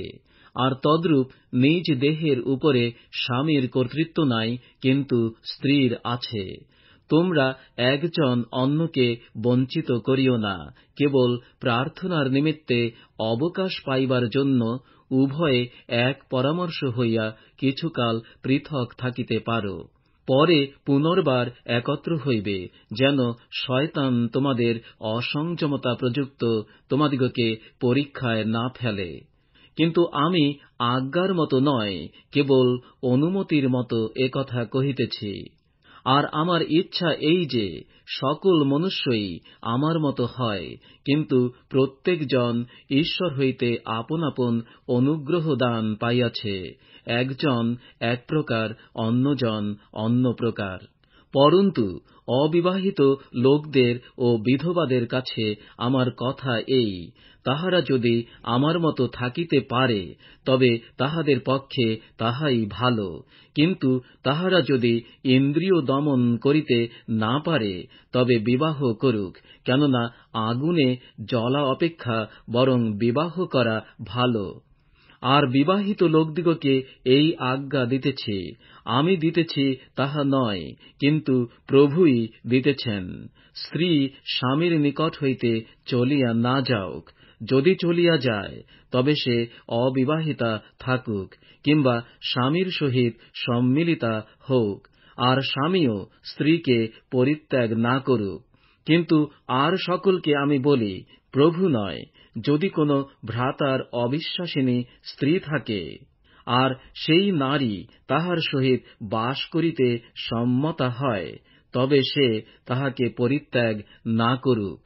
আর তদ্রূপ নিজ দেহের উপরে স্বামীর কর্তৃত্ব নাই, কিন্তু স্ত্রীর আছে। তোমরা একজন অন্যকে বঞ্চিত করিও না, কেবল প্রার্থনার নিমিত্তে অবকাশ পাইবার জন্য উভয়ে এক পরামর্শ হইয়া কিছুকাল পৃথক থাকিতে পার। পরে পুনর্বার একত্র হইবে, যেন শয়তান তোমাদের অসংযমতা প্রযুক্ত তোমাদিগকে পরীক্ষায় না ফেলে। কিন্তু আমি আজ্ঞার মতো নয়, কেবল অনুমতির মতো একথা কহিতেছি। আর আমার ইচ্ছা এই যে, সকল মনুষ্যই আমার মতো হয়, কিন্তু প্রত্যেকজন ঈশ্বর হইতে আপন আপন অনুগ্রহ দান পাইয়াছে, একজন এক প্রকার, অন্যজন অন্য প্রকার। পরন্তু অবিবাহিত লোকদের ও বিধবাদের কাছে আমার কথা এই, তাহারা যদি আমার মতো থাকিতে পারে, তবে তাহাদের পক্ষে তাহাই ভালো। কিন্তু তাহারা যদি ইন্দ্রিয় দমন করিতে না পারে, তবে বিবাহ করুক, কেননা আগুনে জ্বলা অপেক্ষা বরং বিবাহ করা ভালো। আর বিবাহিত লোকদিগকে এই আজ্ঞা দিতেছি আমি দিতেছি তাহা নয়, কিন্তু প্রভুই দিতেছেন। স্ত্রী স্বামীর নিকট হইতে চলিয়া না যাউক। যদি চলিয়া যায়, তবে সে অবিবাহিতা থাকুক, কিংবা স্বামীর সহিত সম্মিলিতা হউক, আর স্বামীও স্ত্রীকে পরিত্যাগ না করুক। কিন্তু আর সকলকে আমি বলি, প্রভু নয়, যদি কোন ভ্রাতার অবিশ্বাসিনী স্ত্রী থাকে আর সেই নারী তাহার সহিত বাস করিতে সম্মতা হয়, তবে সে তাহাকে পরিত্যাগ না করুক।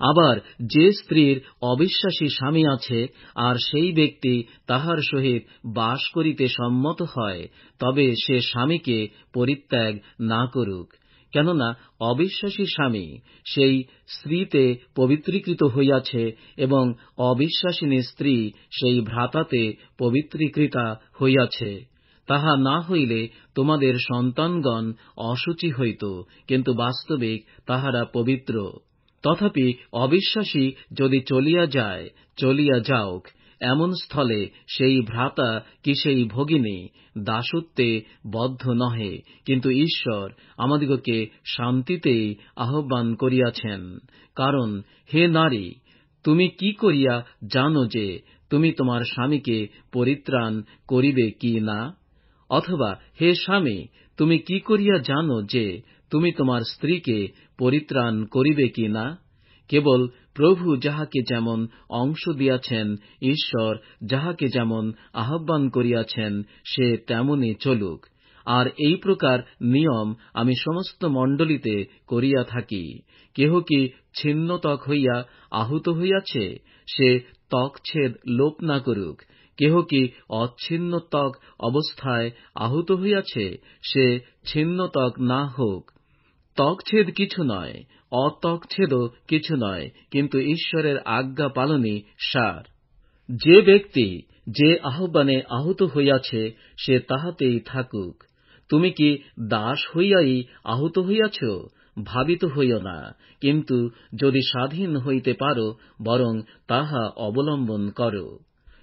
আবার যে স্ত্রীর অবিশ্বাসী স্বামী আছে, আর সেই ব্যক্তি তাহার সহিত বাস করিতে সম্মত হয়, তবে সে স্বামীকে পরিত্যাগ না করুক। কেননা অবিশ্বাসী স্বামী সেই স্ত্রীতে পবিত্রীকৃত হইয়াছে এবং অবিশ্বাসিনী স্ত্রী সেই ভ্রাতাতে পবিত্রীকৃতা হইয়াছে। তাহা না হইলে তোমাদের সন্তানগণ অশুচি হইত, কিন্তু বাস্তবিক তাহারা পবিত্র। তথাপি অবিশ্বাসী যদি চলিয়া যায়, চলিয়া যাওক এমন স্থলে সেই ভ্রাতা কি সেই ভগিনী? দাসত্বে বদ্ধ নহে, কিন্তু ঈশ্বর আমাদিগকে শান্তিতেই আহ্বান করিয়াছেন। কারণ, হে নারী, তুমি কি করিয়া জানো যে তুমি তোমার স্বামীকে পরিত্রাণ করিবে কি না? অথবা, হে স্বামী, তুমি কি করিয়া জানো যে তুমি তোমার স্ত্রীকে পরিত্রাণ করিবে কি না? কেবল প্রভু যাহাকে যেমন অংশ দিয়াছেন, ঈশ্বর যাহাকে যেমন আহ্বান করিয়াছেন, সে তেমনি চলুক। আর এই প্রকার নিয়ম আমি সমস্ত মণ্ডলীতে করিয়া থাকি। কেহ কি ছিন্ন ত্বক হইয়া আহত হইয়াছে, সে ত্বকছেদ লোপ না করুক। কেহ কি অচ্ছিন্ন ত্বক অবস্থায় আহত হইয়াছে, সে ছিন্ন ত্বক না হোক। ত্বকছেদ কিছু নয়, অত্বকছেদও কিছু নয়, কিন্তু ঈশ্বরের আজ্ঞা পালনই সার। যে ব্যক্তি যে আহ্বানে আহত হইয়াছে, সে তাহাতেই থাকুক। তুমি কি দাস হইয়াই আহত হইয়াছ? ভাবিত হইও না, কিন্তু যদি স্বাধীন হইতে পারো, বরং তাহা অবলম্বন করো।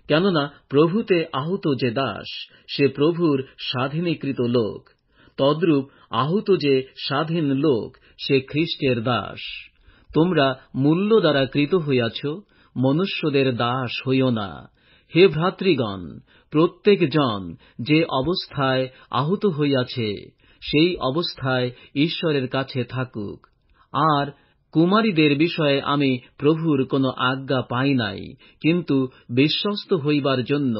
কেননা প্রভুতে আহত যে দাস, সে প্রভুর স্বাধীনীকৃত লোক। তদ্রূপ আহত যে স্বাধীন লোক, সে খ্রিস্টের দাস। তোমরা মূল্য দ্বারা কৃত হইয়াছ, মনুষ্যদের দাস হইও না। হে ভ্রাতৃগণ, প্রত্যেক জন যে অবস্থায় আহত হইয়াছে, সেই অবস্থায় ঈশ্বরের কাছে থাকুক। আর কুমারীদের বিষয়ে আমি প্রভুর কোন আজ্ঞা পাই নাই, কিন্তু বিশ্বস্ত হইবার জন্য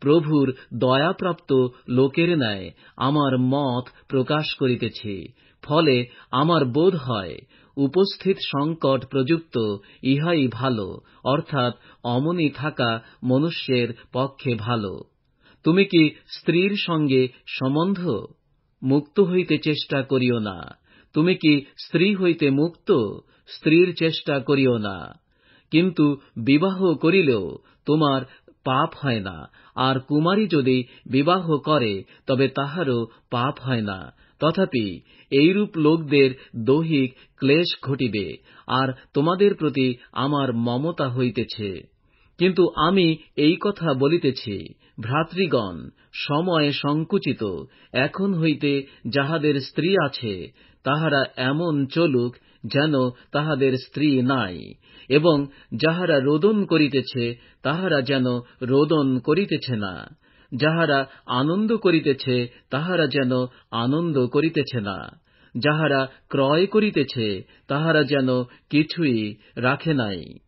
প্রভুর দয়াপ্রাপ্ত লোকের ন্যায় আমার মত প্রকাশ করিতেছি, ফলে আমার বোধ হয় উপস্থিত সংকট প্রযুক্ত ইহাই ভালো, অর্থাৎ অমনি থাকা মনুষ্যের পক্ষে ভালো। তুমি কি স্ত্রীর সঙ্গে সম্বন্ধ? মুক্ত হইতে চেষ্টা করিও না। তুমি কি স্ত্রী হইতে মুক্ত? স্ত্রীর চেষ্টা করিও না। কিন্তু বিবাহ করিলেও তোমার পাপ হয় না। আর কুমারী যদি বিবাহ করে, তবে তাহারও পাপ হয় না। তথাপি এইরূপ লোকদের দৈহিক ক্লেশ ঘটিবে, আর তোমাদের প্রতি আমার মমতা হইতেছে। কিন্তু আমি এই কথা বলিতেছি, ভ্রাতৃগণ, সময় সংকুচিত, এখন হইতে যাহাদের স্ত্রী আছে, তাহারা এমন চলুক যেন তাহাদের স্ত্রী নাই, এবং যাহারা রোদন করিতেছে, তাহারা যেন রোদন করিতেছে না। যাহারা আনন্দ করিতেছে, তাহারা যেন আনন্দ করিতেছে না। যাহারা ক্রয় করিতেছে, তাহারা যেন কিছুই রাখে নাই।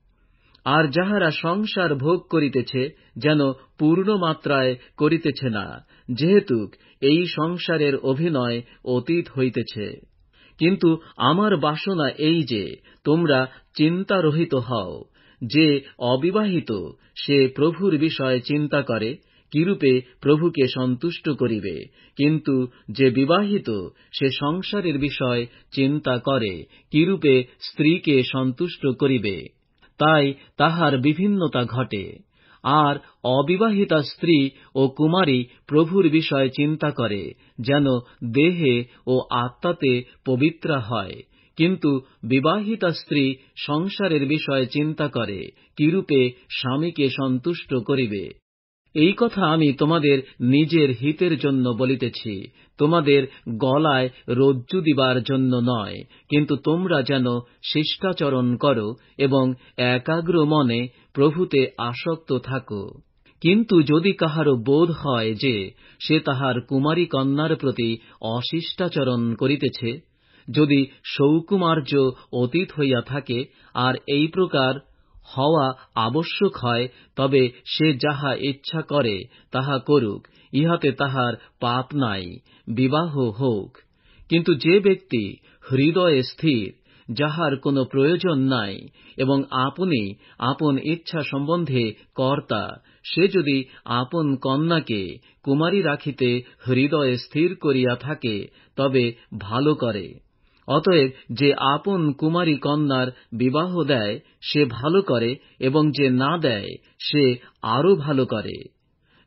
আর যাহারা সংসার ভোগ করিতেছে, যেন পূর্ণ মাত্রায় করিতেছে না, যেহেতু এই সংসারের অভিনয় অতীত হইতেছে। কিন্তু আমার বাসনা এই যে, তোমরা চিন্তারহিত হও। যে অবিবাহিত, সে প্রভুর বিষয়ে চিন্তা করে, কিরূপে প্রভুকে সন্তুষ্ট করিবে। কিন্তু যে বিবাহিত, সে সংসারের বিষয় চিন্তা করে, কিরূপে স্ত্রীকে সন্তুষ্ট করিবে। তাই তাহার বিভিন্নতা ঘটে। আর অবিবাহিতা স্ত্রী ও কুমারী প্রভুর বিষয়ে চিন্তা করে, যেন দেহে ও আত্মাতে পবিত্রা হয়। কিন্তু বিবাহিতা স্ত্রী সংসারের বিষয়ে চিন্তা করে, কিরূপে স্বামীকে সন্তুষ্ট করিবে? এই কথা আমি তোমাদের নিজের হিতের জন্য বলিতেছি। তোমাদের গলায় রজ্জু দিবার জন্য নয়, কিন্তু তোমরা যেন শিষ্টাচরণ করো এবং একাগ্র মনে প্রভুতে আসক্ত থাকো। কিন্তু যদি কাহারও বোধ হয় যে সে তাহার কুমারী কন্যার প্রতি অশিষ্টাচরণ করিতেছে, যদি সৌকুমার্য অতীত হইয়া থাকে আর এই প্রকার হওয়া আবশ্যক হয়, তবে সে যাহা ইচ্ছা করে তাহা করুক। ইহাতে তাহার পাপ নাই, বিবাহ হোক। কিন্তু যে ব্যক্তি হৃদয়ে স্থির, যাহার কোন প্রয়োজন নাই, এবং আপনি আপন ইচ্ছা সম্বন্ধে কর্তা, সে যদি আপন কন্যাকে কুমারী রাখিতে হৃদয়ে স্থির করিয়া থাকে, তবে ভালো করে। অতএব যে আপন কুমারী কন্যার বিবাহ দেয়, সে ভালো করে, এবং যে না দেয়, সে আরও ভালো করে।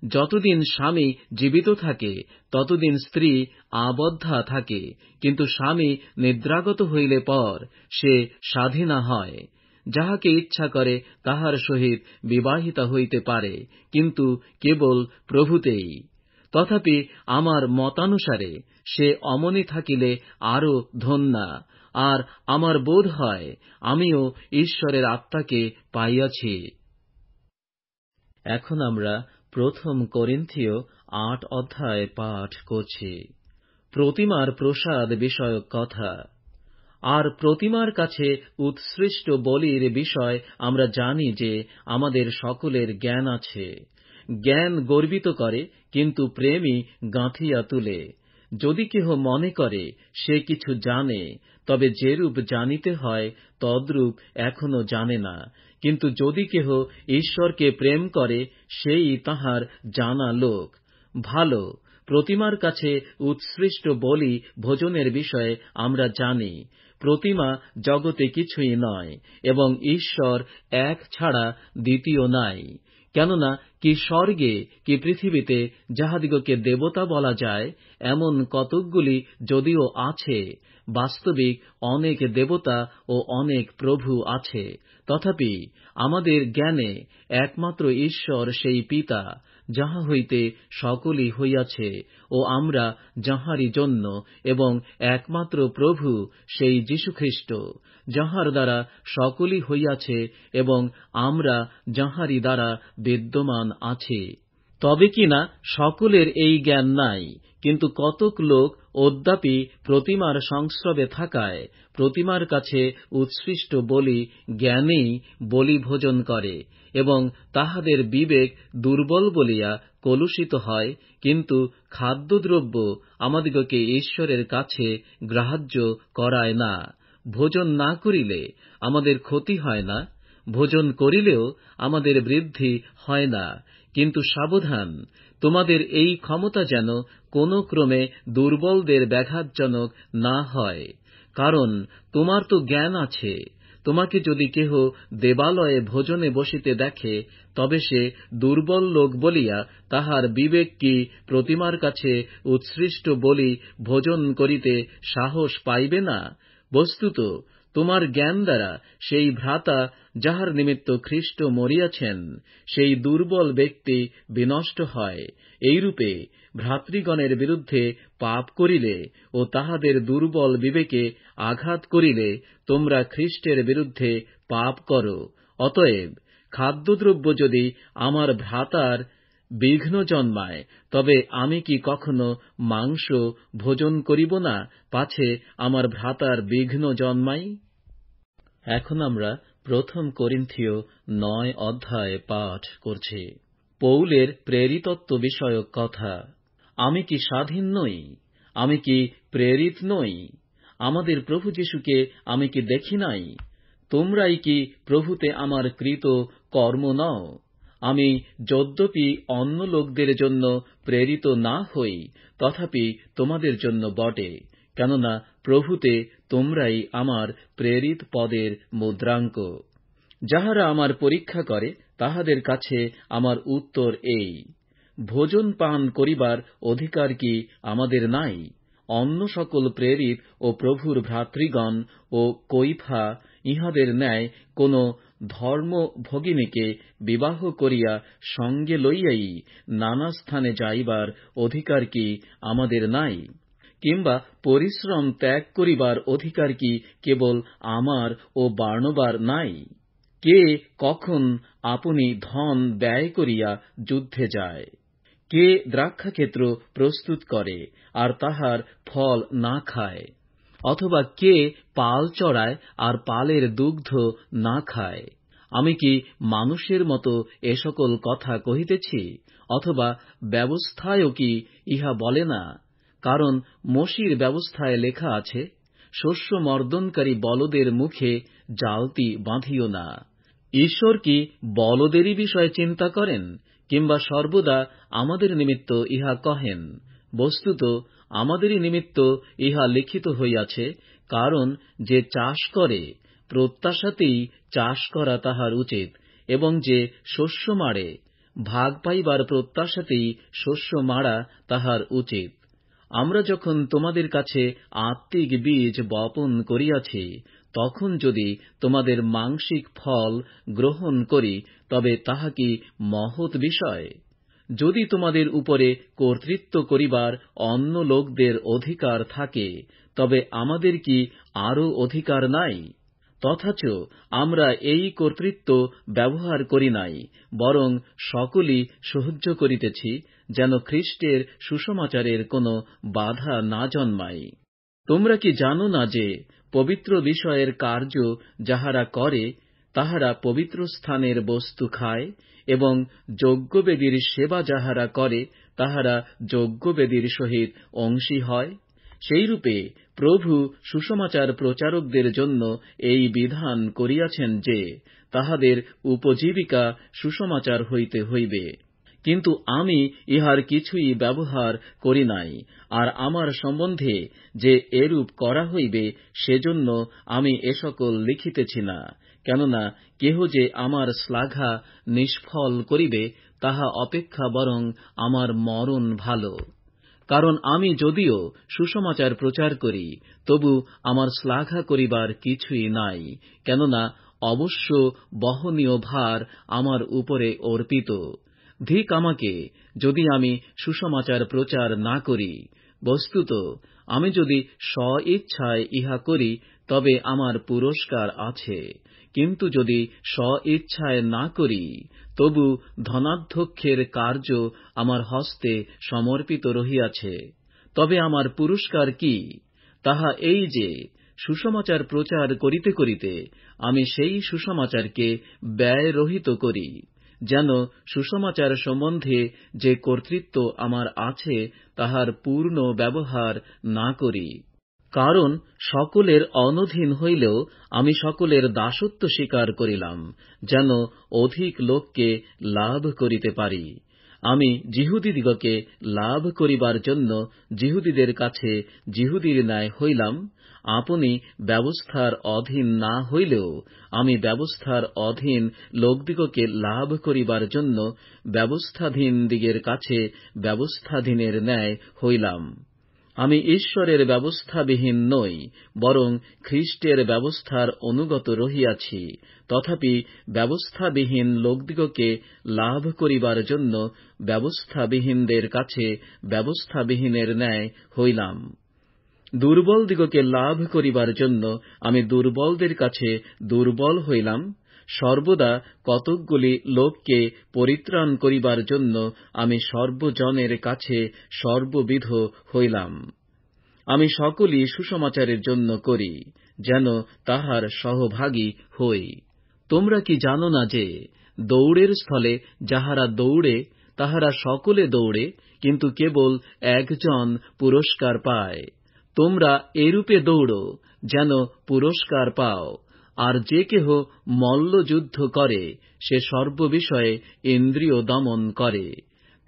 যতদিন স্বামী জীবিত থাকে, ততদিন স্ত্রী আবদ্ধা থাকে। কিন্তু স্বামী নিদ্রাগত হইলে পর সে স্বাধীনা হয়। যাহাকে ইচ্ছা করে, তাহার সহিত বিবাহিতা হইতে পারে, কিন্তু কেবল প্রভুতেই। তথাপি আমার মতানুসারে সে অমনি থাকিলে আরও ধন্যা, আর আমার বোধ হয় আমিও ঈশ্বরের আত্মাকে পাইয়াছি। এখন আমরা প্রথম করিন্থীয় আট অধ্যায় পাঠ করছি। প্রতিমার প্রসাদ বিষয়ক কথা। আর প্রতিমার কাছে উৎসৃষ্ট বলির বিষয় আমরা জানি যে আমাদের সকলের জ্ঞান আছে। জ্ঞান গর্বিত করে, কিন্তু প্রেমই গাঁথিয়া তুলে। যদি কেহ মনে করে, সে কিছু জানে, তবে যেরূপ জানিতে হয়, তদ্রূপ এখনও জানে না। কিন্তু যদি কেহ ঈশ্বরকে প্রেম করে, সেই তাহার জানা লোক। ভালো, প্রতিমার কাছে উৎসৃষ্ট বলি ভোজনের বিষয়ে আমরা জানি, প্রতিমা জগতে কিছুই নয়, এবং ঈশ্বর এক ছাড়া দ্বিতীয় নাই। কেননা, কি স্বর্গে, কি পৃথিবীতে যাহাদিগকে দেবতা বলা যায়, এমন কতকগুলি যদিও আছে, বাস্তবিক অনেক দেবতা ও অনেক প্রভু আছে। তথাপি আমাদের জ্ঞানে একমাত্র ঈশ্বর সেই পিতা, যাহা হইতে সকলই হইয়াছে, ও আমরা যাহারই জন্য এবং একমাত্র প্রভু সেই যীশুখ্রিস্ট, যাহার দ্বারা সকলই হইয়াছে এবং আমরা যাহারই দ্বারা বিদ্যমান আছি। তবে কিনা সকলের এই জ্ঞান নাই, কিন্তু কতক লোক অদ্যাপি প্রতিমার সংস্রবে থাকায় প্রতিমার কাছে উৎসৃষ্ট বলি জ্ঞানেই বলি ভোজন করে এবং তাহাদের বিবেক দুর্বল বলিয়া কলুষিত হয়, কিন্তু খাদ্যদ্রব্য আমাদিগকে ঈশ্বরের কাছে গ্রাহ্য করায় না। ভোজন না করিলে আমাদের ক্ষতি হয় না, ভোজন করিলেও আমাদের বৃদ্ধি হয় না। কিন্তু সাবধান, তোমাদের এই ক্ষমতা যেন কোন ক্রমে দুর্বলদের ব্যাঘাতজনক না হয়। কারণ, তোমার তো জ্ঞান আছে। তোমাকে যদি কেহ দেবালয়ে ভোজনে বসিতে দেখে, তবে সে দুর্বল লোক বলিয়া তাহার বিবেক কি প্রতিমার কাছে উৎসৃষ্ট বলি ভোজন করিতে সাহস পাইবে না? বস্তুত, তোমার জ্ঞান দ্বারা সেই ভ্রাতা যাহার নিমিত্ত খ্রিস্ট মরিয়াছেন, সেই দুর্বল ব্যক্তি বিনষ্ট হয়। এইরূপে ভ্রাতৃগণের বিরুদ্ধে পাপ করিলে ও তাহাদের দুর্বল বিবেকে আঘাত করিলে তোমরা খ্রিস্টের বিরুদ্ধে পাপ কর। অতএব খাদ্যদ্রব্য যদি আমার ভ্রাতার বিঘ্ন জন্মায়, তবে আমি কি কখনো মাংস ভোজন করিব না, পাছে আমার ভ্রাতার বিঘ্ন জন্মাই? এখন আমরা প্রথম করিন্থীয় নয় অধ্যায় পাঠ করছি। পৌলের প্রেরিতত্ব বিষয়ক কথা। আমি কি স্বাধীন নই? আমি কি প্রেরিত নই? আমাদের প্রভু যীশুকে আমি কি দেখি নাই? তোমরাই কি প্রভুতে আমার কৃত কর্ম নও? আমি যদ্যপি অন্য লোকদের জন্য প্রেরিত না হই, তথাপি তোমাদের জন্য বটে, কেননা প্রভুতে তোমরাই আমার প্রেরিত পদের মুদ্রাঙ্ক। যাহারা আমার পরীক্ষা করে, তাহাদের কাছে আমার উত্তর এই। ভোজন পান করিবার অধিকার কি আমাদের নাই? অন্য সকল প্রেরিত ও প্রভুর ভ্রাতৃগণ ও কৈফা ইহাদের ন্যায় কোন ধর্মভগিনীকে বিবাহ করিয়া সঙ্গে লইয়াই নানা স্থানে যাইবার অধিকার কি আমাদের নাই? কিংবা পরিশ্রম ত্যাগ করিবার অধিকার কি কেবল আমার ও বার্ণবার নাই? কে কখন আপনি ধন ব্যয় করিয়া যুদ্ধে যায়? কে দ্রাক্ষাক্ষেত্র প্রস্তুত করে আর তাহার ফল না খায়? অথবা কে পাল চড়ায় আর পালের দুগ্ধ না খায়? আমি কি মানুষের মতো এ সকল কথা কহিতেছি, অথবা ব্যবস্থায়ও কি ইহা বলে না? কারণ মসির ব্যবস্থায় লেখা আছে, শস্য মর্দনকারী বলদের মুখে জালতি বাঁধিও না। ঈশ্বর কি বলদেরই বিষয়ে চিন্তা করেন? কিংবা সর্বদা আমাদের নিমিত্ত ইহা কহেন। বস্তুত, আমাদেরই নিমিত্ত ইহা লিখিত হইয়াছে, কারণ যে চাষ করে, প্রত্যাশাতেই চাষ করা তাহার উচিত, এবং যে শস্য মাড়ে, ভাগ পাইবার প্রত্যাশাতেই শস্য মাড়া তাহার উচিত। আমরা যখন তোমাদের কাছে আত্মিক বীজ বপন করিয়াছি, তখন যদি তোমাদের মাংসিক ফল গ্রহণ করি তবে তাহা কি মহৎ বিষয়? যদি তোমাদের উপরে কর্তৃত্ব করিবার অন্য লোকদের অধিকার থাকে, তবে আমাদের কি আরও অধিকার নাই? তথাচ আমরা এই কর্তৃত্ব ব্যবহার করি নাই, বরং সকলই সহ্য করিতেছি, যেন খ্রিস্টের সুসমাচারের কোন বাধা না জন্মায়। তোমরা কি জানো না যে পবিত্র বিষয়ের কার্য যাহারা করে তাহারা পবিত্র স্থানের বস্তু খায় এবং যজ্ঞবেদীর সেবা যাহারা করে, তাহারা যজ্ঞবেদীর সহিত অংশী হয়। সেইরূপে প্রভু সুসমাচার প্রচারকদের জন্য এই বিধান করিয়াছেন যে, তাহাদের উপজীবিকা সুসমাচার হইতে হইবে। কিন্তু আমি ইহার কিছুই ব্যবহার করি নাই, আর আমার সম্বন্ধে যে এরূপ করা হইবে, সেজন্য আমি এসকল লিখিতেছি না। কেননা কেহ যে আমার শ্লাঘা নিষ্ফল করিবে, তাহা অপেক্ষা বরং আমার মরণ ভালো। কারণ আমি যদিও সুসমাচার প্রচার করি, তবু আমার শ্লাঘা করিবার কিছুই নাই, কেননা অবশ্য বহনীয় ভার আমার উপরে অর্পিত। ধিক আমাকে, যদি আমি সুসমাচার প্রচার না করি, বস্তুত আমি যদি স্ব-ইচ্ছায় ইহা করি, তবে আমার পুরস্কার আছে। কিন্তু যদি স্ব-ইচ্ছায় না করি, তবু ধনাধ্যক্ষের কার্য আমার হস্তে সমর্পিত রহিয়াছে। তবে আমার পুরস্কার কি? তাহা এই যে সুসমাচার প্রচার করিতে করিতে আমি সেই সুসমাচারকে ব্যয়রহিত করি, যেন সুসমাচার সম্বন্ধে যে কর্তৃত্ব আমার আছে, তাহার পূর্ণ ব্যবহার না করি। কারণ সকলের অনধীন হইলেও আমি সকলের দাসত্ব স্বীকার করিলাম, যেন অধিক লোককে লাভ করিতে পারি। আমি যিহুদিদিগকে লাভ করিবার জন্য যিহুদিদের কাছে যিহুদির ন্যায় হইলাম, আপনি ব্যবস্থার অধীন না হইলেও আমি ব্যবস্থার অধীন লোকদিগকে লাভ করিবার জন্য ব্যবস্থাধীন দিগের কাছে ব্যবস্থাধীনের ন্যায় হইলাম। আমি ঈশ্বরের ব্যবস্থাবিহীন নই, বরং খ্রিস্টের ব্যবস্থার অনুগত রহিয়াছি। তথাপি ব্যবস্থাবিহীন লোকদিগকে লাভ করিবার জন্য ব্যবস্থাবিহীনদের কাছে ব্যবস্থাবিহীনের ন্যায় হইলাম। দুর্বল দিগকে লাভ করিবার জন্য আমি দুর্বলদের কাছে দুর্বল হইলাম। সর্বদা কতকগুলি লোককে পরিত্রাণ করিবার জন্য আমি সর্বজনের কাছে সর্ববিধ হইলাম। আমি সকলই সুসমাচারের জন্য করি, যেন তাহার সহভাগী হই। তোমরা কি জানো না যে, দৌড়ের স্থলে যাহারা দৌড়ে, তাহারা সকলে দৌড়ে, কিন্তু কেবল একজন পুরস্কার পায়। তোমরা এরূপে দৌড়ো, যেন পুরস্কার পাও। আর যে কেহ মল্লযুদ্ধ করে, সে সর্ববিষয়ে ইন্দ্রিয় দমন করে।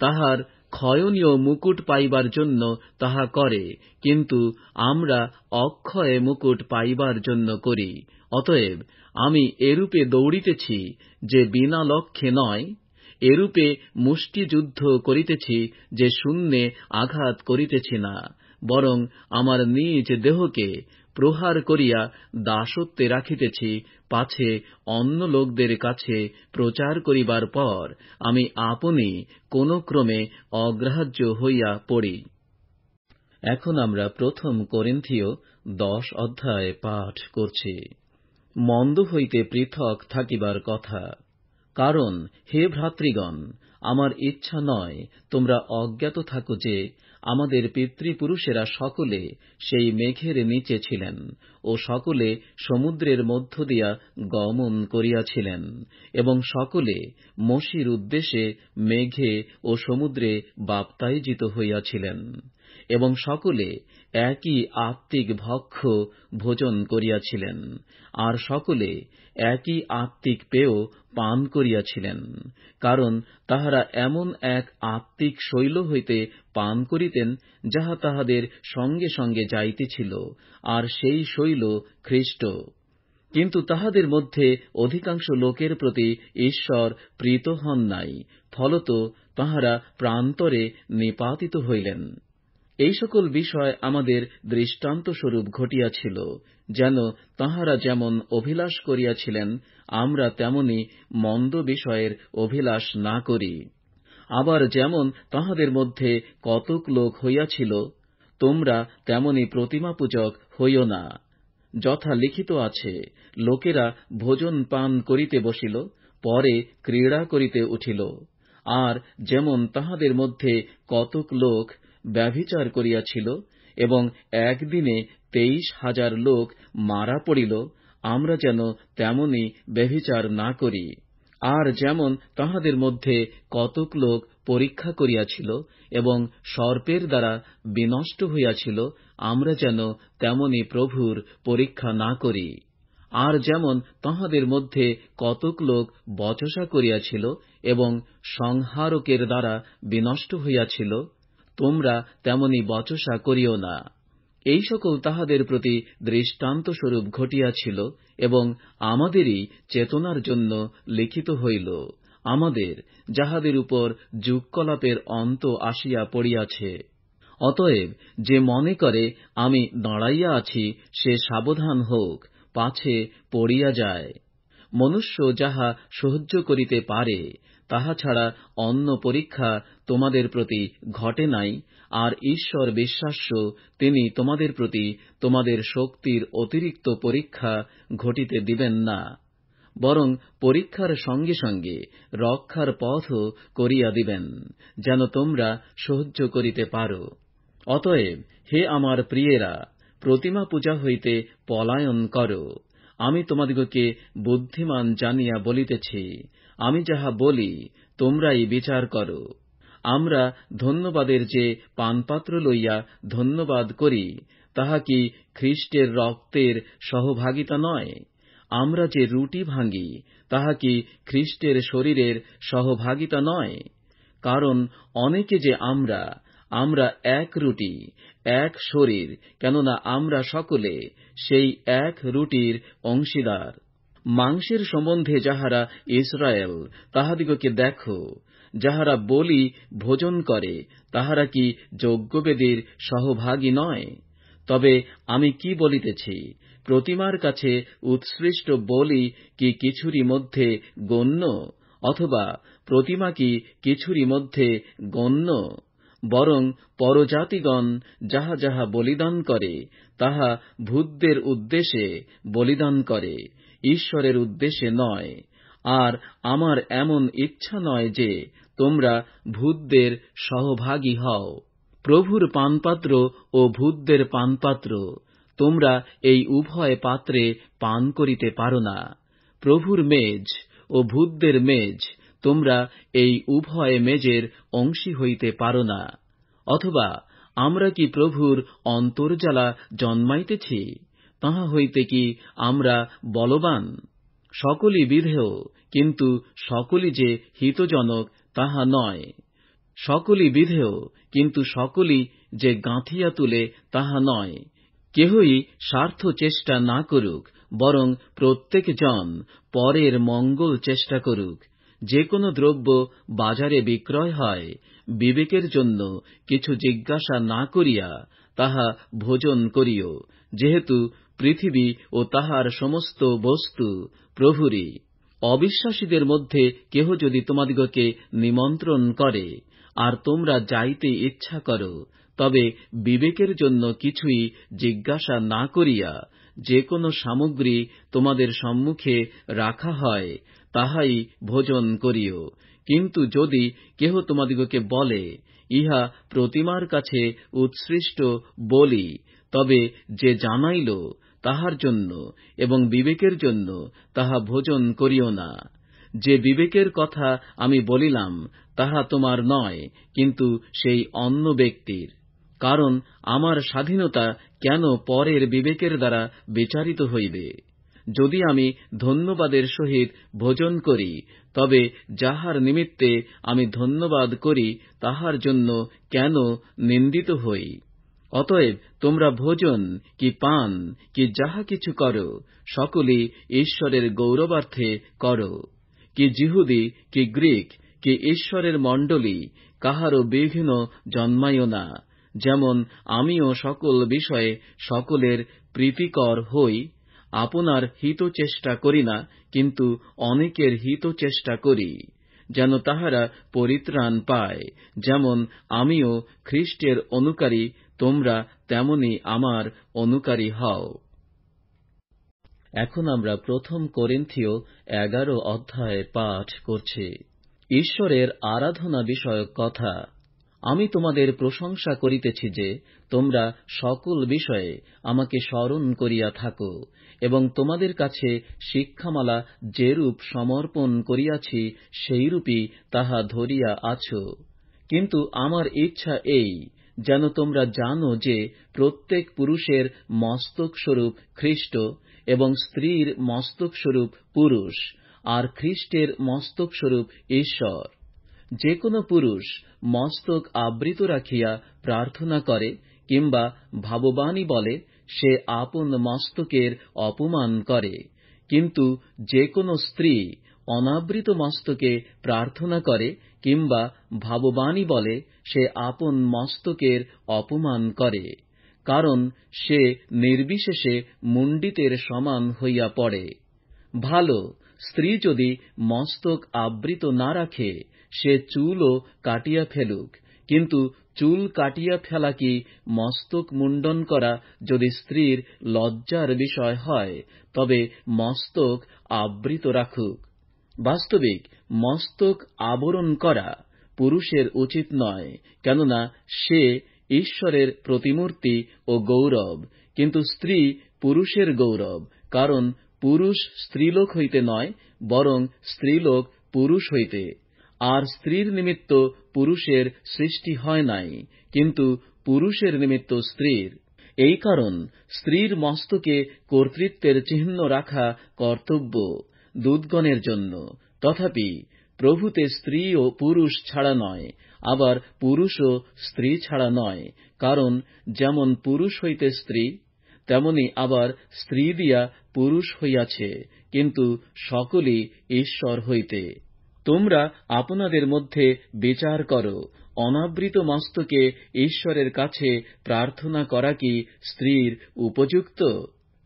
তাহার ক্ষয়নীয় মুকুট পাইবার জন্য তাহা করে, কিন্তু আমরা অক্ষয় মুকুট পাইবার জন্য করি। অতএব আমি এরূপে দৌড়িতেছি যে বিনা লক্ষ্যে নয়, এরূপে মুষ্টিযুদ্ধ করিতেছি যে শূন্যে আঘাত করিতেছি না, বরং আমার নিজ দেহকে প্রহার করিয়া দাসত্বে রাখিতেছি, পাছে অন্য লোকদের কাছে প্রচার করিবার পর আমি আপনি কোন ক্রমে অগ্রাহ্য হইয়া পড়ি। এখন আমরা প্রথম করিন্থীয় দশ অধ্যায় পাঠ করছি। মন্দ হইতে পৃথক থাকিবার কথা। কারণ, হে ভ্রাতৃগণ, আমার ইচ্ছা নয় তোমরা অজ্ঞাত থাকো যে আমাদের পিতৃপুরুষেরা সকলে সেই মেঘের নীচে ছিলেন ও সকলে সমুদ্রের মধ্য দিয়া গমন করিয়াছিলেন এবং সকলে মসির উদ্দেশে মেঘে ও সমুদ্রে বাপ্তাইজিত হইয়াছিলেন। এবং সকলে একই আত্মিক ভক্ষ ভোজন করিয়াছিলেন, আর সকলে একই আত্মিক পেয় পান করিয়াছিলেন, কারণ তাহারা এমন এক আত্মিক শৈল হইতে পান করিতেন যাহা তাহাদের সঙ্গে সঙ্গে যাইতেছিল, আর সেই শৈল খ্রিস্ট কিন্তু তাহাদের মধ্যে অধিকাংশ লোকের প্রতি ঈশ্বর প্রীত হন নাই, ফলত তাহারা প্রান্তরে নিপাতিত হইলেন। এই সকল বিষয় আমাদের দৃষ্টান্তস্বরূপ ঘটিয়াছিল, যেন তাঁহারা যেমন অভিলাষ করিয়াছিলেন, আমরা তেমনি মন্দ বিষয়ের অভিলাষ না করি। আবার যেমন তাহাদের মধ্যে কতক লোক হইয়াছিল, তোমরা তেমনি প্রতিমা পূজক হইও না। যথা লিখিত আছে, লোকেরা ভোজন পান করিতে বসিল, পরে ক্রীড়া করিতে উঠিল। আর যেমন তাহাদের মধ্যে কতক লোক ব্যভিচার করিয়াছিল এবং একদিনে তেইশ হাজার লোক মারা পড়িল, আমরা যেন তেমনি ব্যভিচার না করি। আর যেমন তাহাদের মধ্যে কতক লোক পরীক্ষা করিয়াছিল এবং সর্পের দ্বারা বিনষ্ট হইয়াছিল, আমরা যেন তেমনি প্রভুর পরীক্ষা না করি। আর যেমন তাহাদের মধ্যে কতক লোক বচসা করিয়াছিল এবং সংহারকের দ্বারা বিনষ্ট হইয়াছিল তোমরা তেমনি বচসা করিও না। এই সকল তাহাদের প্রতি দৃষ্টান্তস্বরূপ ঘটিয়াছিল এবং আমাদেরই চেতনার জন্য লিখিত হইল। আমাদের, যাহাদের উপর যুগকলাপের অন্ত আসিয়া পড়িয়াছে। অতএব যে মনে করে, আমি দাঁড়াইয়া আছি, সে সাবধান হোক, পাছে পড়িয়া যায়। মনুষ্য যাহা সহ্য করিতে পারে তাহা ছাড়া অন্য পরীক্ষা তোমাদের প্রতি ঘটে নাই, আর ঈশ্বর বিশ্বাস্য, তিনি তোমাদের প্রতি তোমাদের শক্তির অতিরিক্ত পরীক্ষা ঘটিতে দিবেন না। বরং পরীক্ষার সঙ্গে সঙ্গে রক্ষার পথও করিয়া দিবেন, যেন তোমরা সহ্য করিতে পারো। অতএব হে আমার প্রিয়েরা, প্রতিমা পূজা হইতে পলায়ন কর। আমি তোমাদিগকে বুদ্ধিমান জানিয়া বলিতেছি আমি যাহা বলি, তোমরাই বিচার কর। আমরা ধন্যবাদের যে পানপাত্র লইয়া ধন্যবাদ করি, তাহা কি খ্রিস্টের রক্তের সহভাগিতা নয়? আমরা যে রুটি ভাঙ্গি, তাহা কি খ্রিস্টের শরীরের সহভাগিতা নয়? কারণ অনেকে যে আমরা আমরা এক রুটি, এক শরীর, কেননা আমরা সকলে সেই এক রুটির অংশীদার। মাংসের সম্বন্ধে যাহারা ইসরায়েল, তাহাদিগকে দেখো। যাহারা বলি, ভোজন করে, তাহারা কি যজ্ঞবেদীর সহভাগী নয়? তবে আমি কি বলিতেছি, প্রতিমার কাছে উৎসৃষ্ট বলি কি কিছুরই মধ্যে গণ্য, অথবা প্রতিমা কি কিছুরই মধ্যে গণ্য? বরং পরজাতিগণ যাহা যাহা বলিদান করে, তাহা ভূতদের উদ্দেশ্যে বলিদান করে। ঈশ্বরের উদ্দেশ্যে নয়। আর আমার এমন ইচ্ছা নয় যে তোমরা ভূতদের সহভাগী হও। প্রভুর পানপাত্র ও ভূতদের পানপাত্র, তোমরা এই উভয় পাত্রে পান করিতে পারো না। প্রভুর মেজ ও ভূতদের মেজ, তোমরা এই উভয় মেজের অংশী হইতে পারো না। অথবা আমরা কি প্রভুর অন্তর্জালা জন্মাইতেছি? তাহা হইতে কি আমরা বলবান? সকলই বিধেয়, কিন্তু সকলই যে হিতজনক, তাহা নয়। সকলই বিধেয়, কিন্তু সকলই যে গাঁথিয়া তুলে, তাহা নয়। কেহই স্বার্থ চেষ্টা না করুক, বরং প্রত্যেক জন পরের মঙ্গল চেষ্টা করুক। যে কোনো দ্রব্য বাজারে বিক্রয় হয়, বিবেকের জন্য কিছু জিজ্ঞাসা না করিয়া তাহা ভোজন করিও। যেহেতু পৃথিবী ও তাহার সমস্ত বস্তু প্রভুরই। অবিশ্বাসীদের মধ্যে কেহ যদি তোমাদিগকে নিমন্ত্রণ করে, আর তোমরা যাইতে ইচ্ছা কর, তবে বিবেকের জন্য কিছুই জিজ্ঞাসা না করিয়া যে কোনো সামগ্রী তোমাদের সম্মুখে রাখা হয়, তাহাই ভোজন করিও। কিন্তু যদি কেহ তোমাদিগকে বলে, ইহা প্রতিমার কাছে উৎসৃষ্ট বলি, তবে যে জানাইল তাহার জন্য এবং বিবেকের জন্য তাহা ভোজন করিও না। যে বিবেকের কথা আমি বলিলাম, তাহা তোমার নয়, কিন্তু সেই অন্য ব্যক্তির। কারণ আমার স্বাধীনতা কেন পরের বিবেকের দ্বারা বিচারিত হইবে? যদি আমি ধন্যবাদের সহিত ভোজন করি, তবে যাহার নিমিত্তে আমি ধন্যবাদ করি, তাহার জন্য কেন নিন্দিত হই? অতএব তোমরা ভোজন কি পান কি যাহা কিছু কর, সকলই ঈশ্বরের গৌরবার্থে কর। কি জিহুদি, কি গ্রীক, কি ঈশ্বরের মণ্ডলী, কাহারও বিঘ্ন জন্মাইও না। যেমন আমিও সকল বিষয়ে সকলের প্রীতিকর হই, আপনার হিত চেষ্টা করি না, কিন্তু অনেকের হিত চেষ্টা করি, যেন তাহারা পরিত্রাণ পায়। যেমন আমিও খ্রিস্টের অনুকারী তোমরা তেমনি আমার অনুকারী হও। এখন আমরা প্রথম করিন্থীয় এগারো অধ্যায় পাঠ করছি। ঈশ্বরের আরাধনা বিষয়ক কথা। আমি তোমাদের প্রশংসা করিতেছি যে তোমরা সকল বিষয়ে আমাকে স্মরণ করিয়া থাকো এবং তোমাদের কাছে শিক্ষামালা যেরূপ সমর্পণ করিয়াছি, সেইরূপই তাহা ধরিয়া আছ। কিন্তু আমার ইচ্ছা এই যেন তোমরা জানো যে প্রত্যেক পুরুষের মস্তকস্বরূপ খ্রিস্ট এবং স্ত্রীর মস্তকস্বরূপ পুরুষ, আর খ্রিস্টের মস্তকস্বরূপ ঈশ্বর। যে কোন পুরুষ মস্তক আবৃত রাখিয়া প্রার্থনা করে কিংবা ভাববাণী বলে, সে আপন মস্তকের অপমান করে। কিন্তু যে কোন স্ত্রী অনাবৃত মস্তকে প্রার্থনা করে কিংবা ভাববাণী বলে, সে আপন মস্তকের অপমান করে, কারণ সে নির্বিশেষে মুণ্ডিতের সমান হইয়া পড়ে। ভালো, স্ত্রী যদি মস্তক আবৃত না রাখে, সে চুলও কাটিয়া ফেলুক, কিন্তু চুল কাটিয়া ফেলা কি মস্তক মুণ্ডন করা যদি স্ত্রীর লজ্জার বিষয় হয়, তবে মস্তক আবৃত রাখুক। বাস্তবিক মস্তক আবরণ করা পুরুষের উচিত নয়, কেননা সে ঈশ্বরের প্রতিমূর্তি ও গৌরব, কিন্তু স্ত্রী পুরুষের গৌরব, কারণ পুরুষ স্ত্রীলোক হইতে নয়, বরং স্ত্রীলোক পুরুষ হইতে। আর স্ত্রীর নিমিত্ত পুরুষের সৃষ্টি হয় নাই, কিন্তু পুরুষের নিমিত্ত স্ত্রীর। এই কারণ স্ত্রীর মস্তকে কর্তৃত্বের চিহ্ন রাখা কর্তব্য। দূতগণের জন্য। তথাপি প্রভুতে স্ত্রী ও পুরুষ ছাড়া নয়, আবার পুরুষও স্ত্রী ছাড়া নয়, কারণ যেমন পুরুষ হইতে স্ত্রী, তেমনি আবার স্ত্রী দিয়া পুরুষ হইয়াছে, কিন্তু সকলই ঈশ্বর হইতে। তোমরা আপনাদের মধ্যে বিচার করো, অনাবৃত মস্তকে ঈশ্বরের কাছে প্রার্থনা করা কি স্ত্রীর উপযুক্ত?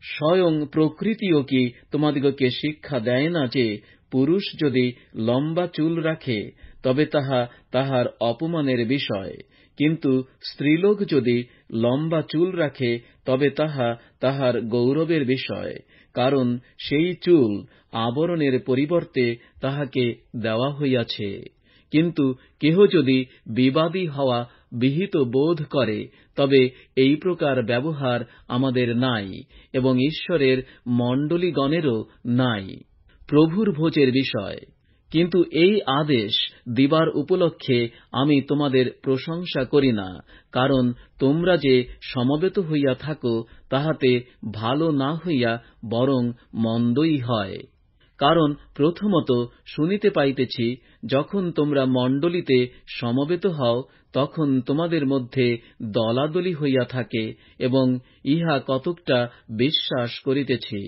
স্বয়ং প্রকৃতিও কি তোমাদিগকে শিক্ষা দেয় না যে পুরুষ যদি লম্বা চুল রাখে, তবে তাহা তাহার অপমানের বিষয়। কিন্তু স্ত্রীলোক যদি লম্বা চুল রাখে, তবে তাহা তাহার গৌরবের বিষয়। কারণ সেই চুল আবরণের পরিবর্তে তাহাকে দেওয়া হইয়াছে। কিন্তু কেহ যদি বিবাদী হওয়া বিহিত বোধ করে, তবে এই প্রকার ব্যবহার আমাদের নাই এবং ঈশ্বরের মণ্ডলীগণেরও নাই। প্রভুর ভোজের বিষয়। কিন্তু এই আদেশ দিবার উপলক্ষে আমি তোমাদের প্রশংসা করি না, কারণ তোমরা যে সমবেত হইয়া থাকো, তাহাতে ভালো না হইয়া বরং মন্দই হয়। কারণ প্রথমত শুনিতে পাইতেছি, যখন তোমরা মণ্ডলীতে সমবেত হও, তখন তোমাদের মধ্যে দলাদলি হইয়া থাকে এবং ইহা কতকটা বিশ্বাস করিতেছি।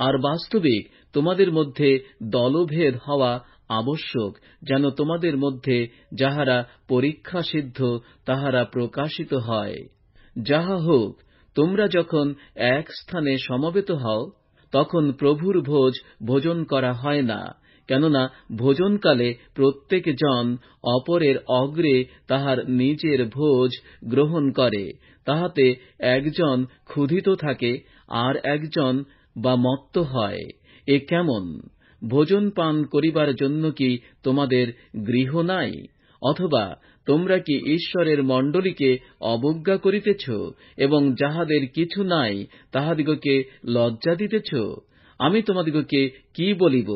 আর বাস্তবিক তোমাদের মধ্যে দলভেদ হওয়া আবশ্যক, যেন তোমাদের মধ্যে যাহারা পরীক্ষাসিদ্ধ তাহারা প্রকাশিত হয়। যাহা হোক, তোমরা যখন এক স্থানে সমবেত হও তখন প্রভুর ভোজ ভোজন করা হয় না, কেননা ভোজনকালে প্রত্যেক জন অপরের অগ্রে তাহার নিজের ভোজ গ্রহণ করে, তাহাতে একজন ক্ষুধিত থাকে আর একজন বা মত্ত হয়। এ কেমন? ভোজন পান করিবার জন্য কি তোমাদের গৃহ নাই? অথবা তোমরা কি ঈশ্বরের মণ্ডলীকে অবজ্ঞা করিতেছ এবং যাহাদের কিছু নাই, তাহাদিগকে লজ্জা দিতেছ? আমি তোমাদিগকে কি বলিব?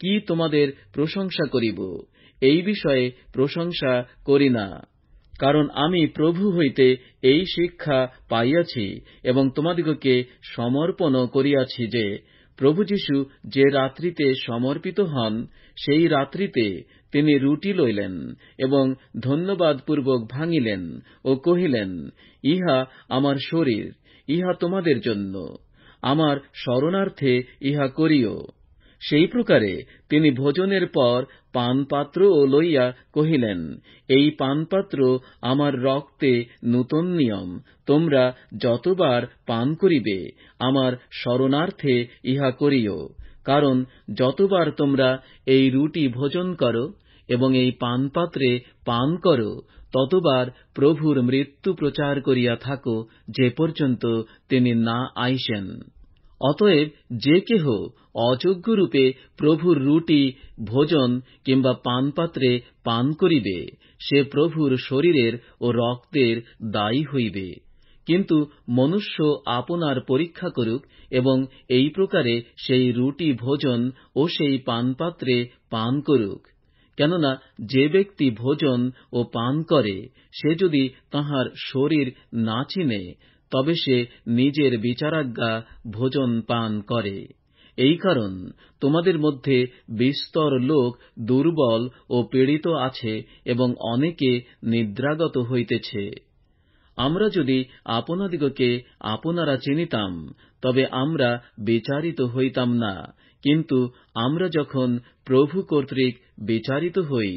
কি তোমাদের প্রশংসা করিব? এই বিষয়ে প্রশংসা করি না। কারণ আমি প্রভু হইতে এই শিক্ষা পাইয়াছি এবং তোমাদিগকে সমর্পণও করিয়াছি যে, প্রভু যীশু যে রাত্রিতে সমর্পিত হন, সেই রাত্রিতে তিনি রুটি লইলেন এবং ধন্যবাদপূর্বক ভাঙিলেন ও কহিলেন, ইহা আমার শরীর, ইহা তোমাদের জন্য। আমার স্মরণার্থে ইহা করিও। সেই প্রকারে তিনি ভোজনের পর পানপাত্রও লইয়া কহিলেন, এই পানপাত্র আমার রক্তে নূতন নিয়ম, তোমরা যতবার পান করিবে, আমার স্মরণার্থে ইহা করিও। কারণ যতবার তোমরা এই রুটি ভোজন কর এবং এই পানপাত্রে পান কর, ততবার প্রভুর মৃত্যু প্রচার করিয়া থাকো যে পর্যন্ত তিনি না আইসেন। অতএব যে কেহ অযোগ্যরূপে প্রভুর রুটি, ভোজন কিংবা পানপাত্রে পান করিবে, সে প্রভুর শরীরের ও রক্তের দায়ী হইবে। কিন্তু মনুষ্য আপনার পরীক্ষা করুক এবং এই প্রকারে সেই রুটি ভোজন ও সেই পানপাত্রে পান করুক। কেননা যে ব্যক্তি ভোজন ও পান করে, সে যদি তাহার শরীর না চিনে, তবে সে নিজের বিচারাজ্ঞা ভোজন পান করে। এই কারণ তোমাদের মধ্যে বিস্তর লোক দুর্বল ও পীড়িত আছে এবং অনেকে নিদ্রাগত হইতেছে। আমরা যদি আপনাদিগকে আপনারা চিনিতাম, তবে আমরা বিচারিত হইতাম না। কিন্তু আমরা যখন প্রভু কর্তৃক বিচারিত হই,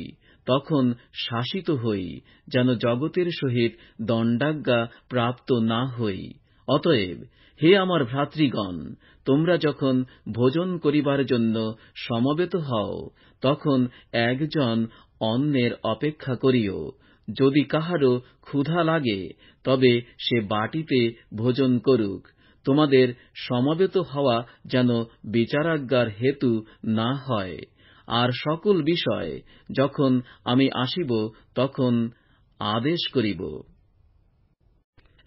তখন শাসিত হই, যেন জগতের সহিত দণ্ডাজ্ঞা প্রাপ্ত না হই। অতএব, হে আমার ভ্রাতৃগণ, তোমরা যখন ভোজন করিবার জন্য সমবেত হও, তখন একজন অন্যের অপেক্ষা করিও। যদি কাহারও ক্ষুধা লাগে, তবে সে বাটিতে ভোজন করুক। তোমাদের সমবেত হওয়া যেন বিচারাজ্ঞার হেতু না হয়। আর সকল বিষয় যখন আমি আসিব, তখন আদেশ করিব।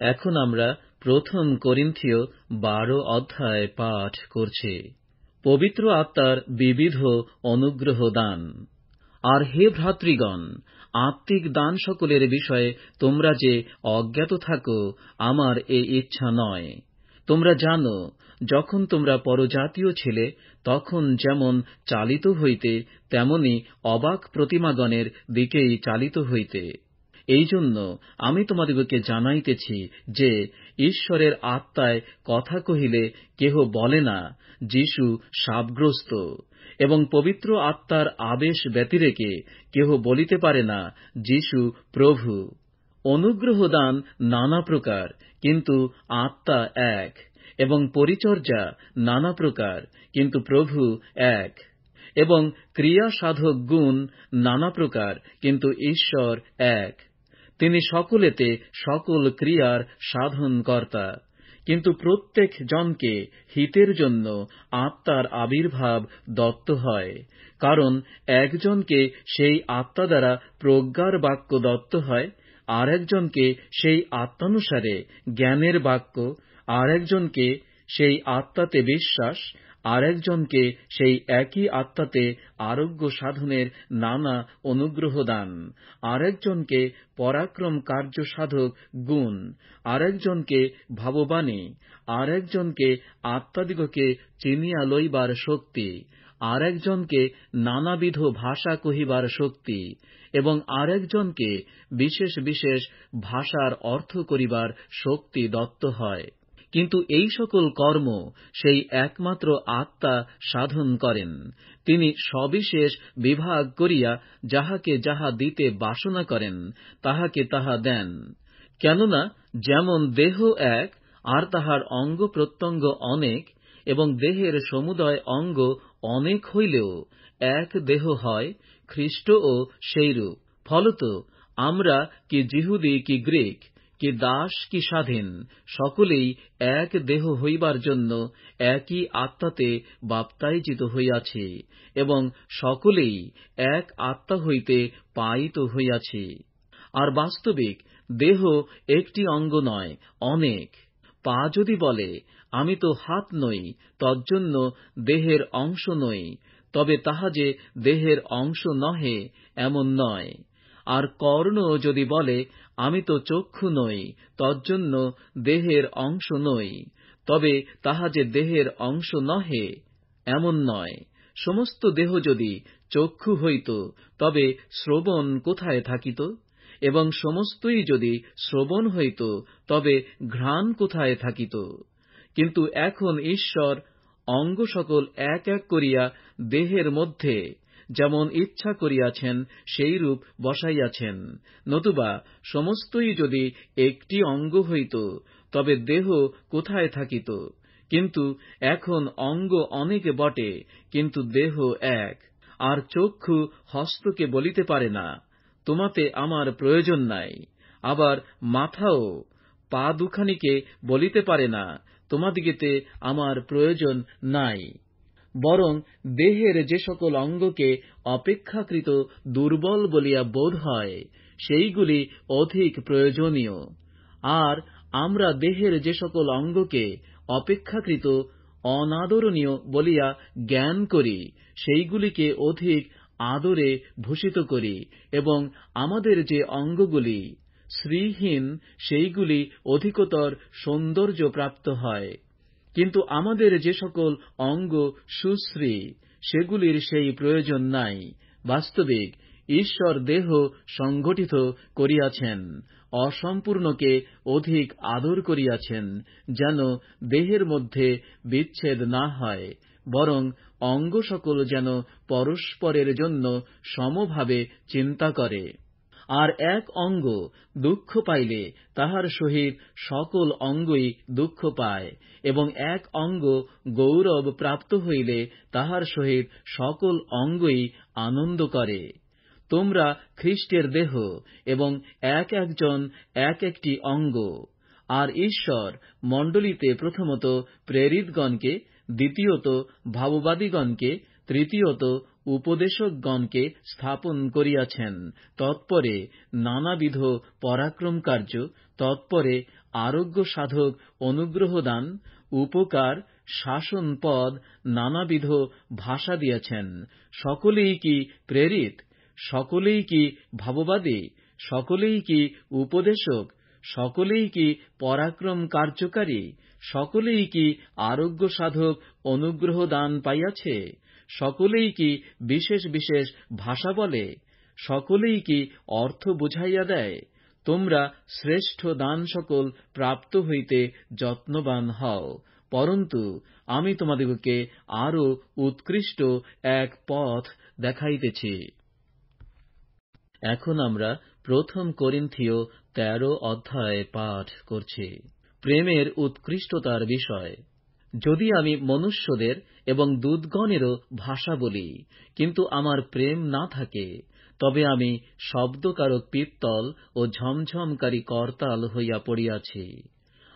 এখন আমরা প্রথম করিন্থীয় বারো অধ্যায় পাঠ করছি। পবিত্র আত্মার বিবিধ অনুগ্রহ দান। আর হে ভ্রাতৃগণ আত্মিক দান সকলের বিষয়ে তোমরা যে অজ্ঞাত থাকো, আমার এ ইচ্ছা নয়। তোমরা জানো, যখন তোমরা পরজাতীয় ছিলে, তখন যেমন চালিত হইতে, তেমনি অবাক প্রতিমাগণের দিকেই চালিত হইতে। এই জন্য আমি তোমাদিগকে জানাইতেছি যে, ঈশ্বরের আত্মায় কথা কহিলে কেহ বলে না, যীশু সাবগ্রস্ত এবং পবিত্র আত্মার আবেশ ব্যতিরেকে কেহ বলিতে পারে না, যীশু প্রভু। অনুগ্রহ দান নানা প্রকার, কিন্তু আত্মা এক, এবং পরিচর্যা নানা প্রকার, কিন্তু প্রভু এক, এবং ক্রিয়া সাধক গুণ নানা প্রকার, কিন্তু ঈশ্বর এক। তিনি সকলেতে সকল ক্রিয়ার সাধনকর্তা। কিন্তু প্রত্যেক জনকে হিতের জন্য আত্মার আবির্ভাব দত্ত হয়, কারণ একজনকে সেই আত্মা দ্বারা প্রজ্ঞার বাক্য দত্ত হয় আর একজনকে সেই আত্মানুসারে জ্ঞানের বাক্য আর একজনকে সেই আত্মাতে বিশ্বাস আর একজনকে সেই একই আত্মাতে আরোগ্য সাধনের নানা অনুগ্রহ দান। আর একজনকে পরাক্রম কার্য সাধক গুণ। আর একজনকে ভাববাণী। আর একজনকে আত্মাদিগকে চিনিয়া লইবার শক্তি। আর একজনকে নানাবিধ ভাষা কহিবার শক্তি। এবং আর একজনকে বিশেষ বিশেষ ভাষার অর্থ করিবার শক্তি দত্ত হয়। কিন্তু এই সকল কর্ম সেই একমাত্র আত্মা সাধন করেন। তিনি সবিশেষ বিভাগ করিয়া যাহাকে যাহা দিতে বাসনা করেন, তাহাকে তাহা দেন। কেননা যেমন দেহ এক, আর তাহার অঙ্গ প্রত্যঙ্গ অনেক, এবং দেহের সমুদয় অঙ্গ অনেক হইলেও এক দেহ হয় খ্রিস্টও সেইরূপ। ফলত, আমরা কি যিহুদি কি গ্রীক কি দাস কি স্বাধীন, সকলেই এক দেহ হইবার জন্য একই আত্মাতে বাপ্তাইজিত হইয়াছে এবং সকলেই এক আত্মা হইতে পায়িত হইয়াছে। আর বাস্তবিক, দেহ একটি অঙ্গ নয়, অনেক। পা যদি বলে, আমি তো হাত নই, তজ্জন্য দেহের অংশ নই, তবে তাহা যে দেহের অংশ নহে, এমন নয়। আর কর্ণ যদি বলে আমি তো চক্ষু নই, তজ্জন্য দেহের অংশ নই। তবে তাহা যে দেহের অংশ নহে, এমন নয়। সমস্ত দেহ যদি চক্ষু হইত, তবে শ্রবণ কোথায় থাকিত? এবং সমস্তই যদি শ্রবণ হইত, তবে ঘ্রাণ কোথায় থাকিত? কিন্তু এখন ঈশ্বর অঙ্গ সকল এক এক করিয়া দেহের মধ্যে যেমন ইচ্ছা করিয়াছেন সেইরূপ বসাইয়াছেন। নতুবা সমস্তই যদি একটি অঙ্গ হইত, তবে দেহ কোথায় থাকিত? কিন্তু এখন অঙ্গ অনেক বটে, কিন্তু দেহ এক। আর চক্ষু হস্তকে বলিতে পারে না, তোমাতে আমার প্রয়োজন নাই। আবার মাথাও পা দুখানিকে বলিতে পারে না, তোমাদিগেতে আমার প্রয়োজন নাই। বরং দেহের যে সকল অঙ্গকে অপেক্ষাকৃত দুর্বল বলিয়া বোধ হয়, সেইগুলি অধিক প্রয়োজনীয়। আর আমরা দেহের যে সকল অঙ্গকে অপেক্ষাকৃত অনাদরণীয় বলিয়া জ্ঞান করি, সেইগুলিকে অধিক আদরে ভূষিত করি এবং আমাদের যে অঙ্গগুলি শ্রীহীন, সেইগুলি অধিকতর সৌন্দর্য প্রাপ্ত হয়। কিন্তু আমাদের যে সকল অঙ্গ সুশ্রী, সেগুলির সেই প্রয়োজন নাই। বাস্তবিক, ঈশ্বর দেহ সংগঠিত করিয়াছেন, অসম্পূর্ণকে অধিক আদর করিয়াছেন, যেন দেহের মধ্যে বিচ্ছেদ না হয়, বরং অঙ্গ সকল যেন পরস্পরের জন্য সমভাবে চিন্তা করে। আর এক অঙ্গ দুঃখ পাইলে তাহার সহিত সকল অঙ্গই দুঃখ পায়, এবং এক অঙ্গ গৌরব প্রাপ্ত হইলে তাহার সহিত সকল অঙ্গই আনন্দ করে। তোমরা খ্রিস্টের দেহ এবং এক একজন এক একটি অঙ্গ। আর ঈশ্বর মণ্ডলীতে প্রথমত প্রেরিতগণকে, দ্বিতীয়ত ভাববাদীগণকে তৃতীয়ত উপদেশকগণকে স্থাপন করিয়াছেন। তৎপরে নানাবিধ পরাক্রম কার্য, তৎপরে আরোগ্য সাধক অনুগ্রহদান উপকার, শাসন পদ, নানাবিধ ভাষা দিয়াছেন। সকলেই কি প্রেরিত? সকলেই কি ভাববাদী? সকলেই কি উপদেশক? সকলেই কি পরাক্রম কার্যকারী? সকলেই কি আরোগ্য সাধক অনুগ্রহ দান পাইয়াছে? সকলেই কি বিশেষ বিশেষ ভাষা বলে? সকলেই কি অর্থ বুঝাইয়া দেয়? তোমরা শ্রেষ্ঠ দান সকল প্রাপ্ত হইতে যত্নবান হও। পরন্তু, আমি তোমাদিগকে আরও উৎকৃষ্ট এক পথ দেখাইতেছি। এখন আমরা প্রথম করিন্থীয় তেরো অধ্যায় পাঠ করছি। প্রেমের উৎকৃষ্টতার বিষয়। যদি আমি মনুষ্যদের এবং দুধগণেরও ভাষা বলি, কিন্তু আমার প্রেম না থাকে, তবে আমি শব্দকারক পিত্তল ও ঝমঝমকারী করতাল হইয়া পড়িয়াছি।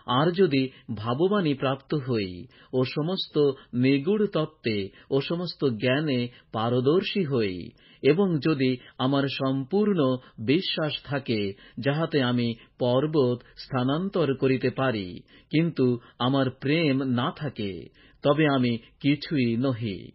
আর যদি ভাববাণী প্রাপ্ত হই ও সমস্ত নিগুড় তত্ত্বে ও সমস্ত জ্ঞানে পারদর্শী হই এবং যদি আমার সম্পূর্ণ বিশ্বাস থাকে, যাহাতে আমি পর্বত স্থানান্তর করিতে পারি, কিন্তু আমার প্রেম না থাকে, তবে আমি কিছুই নহি।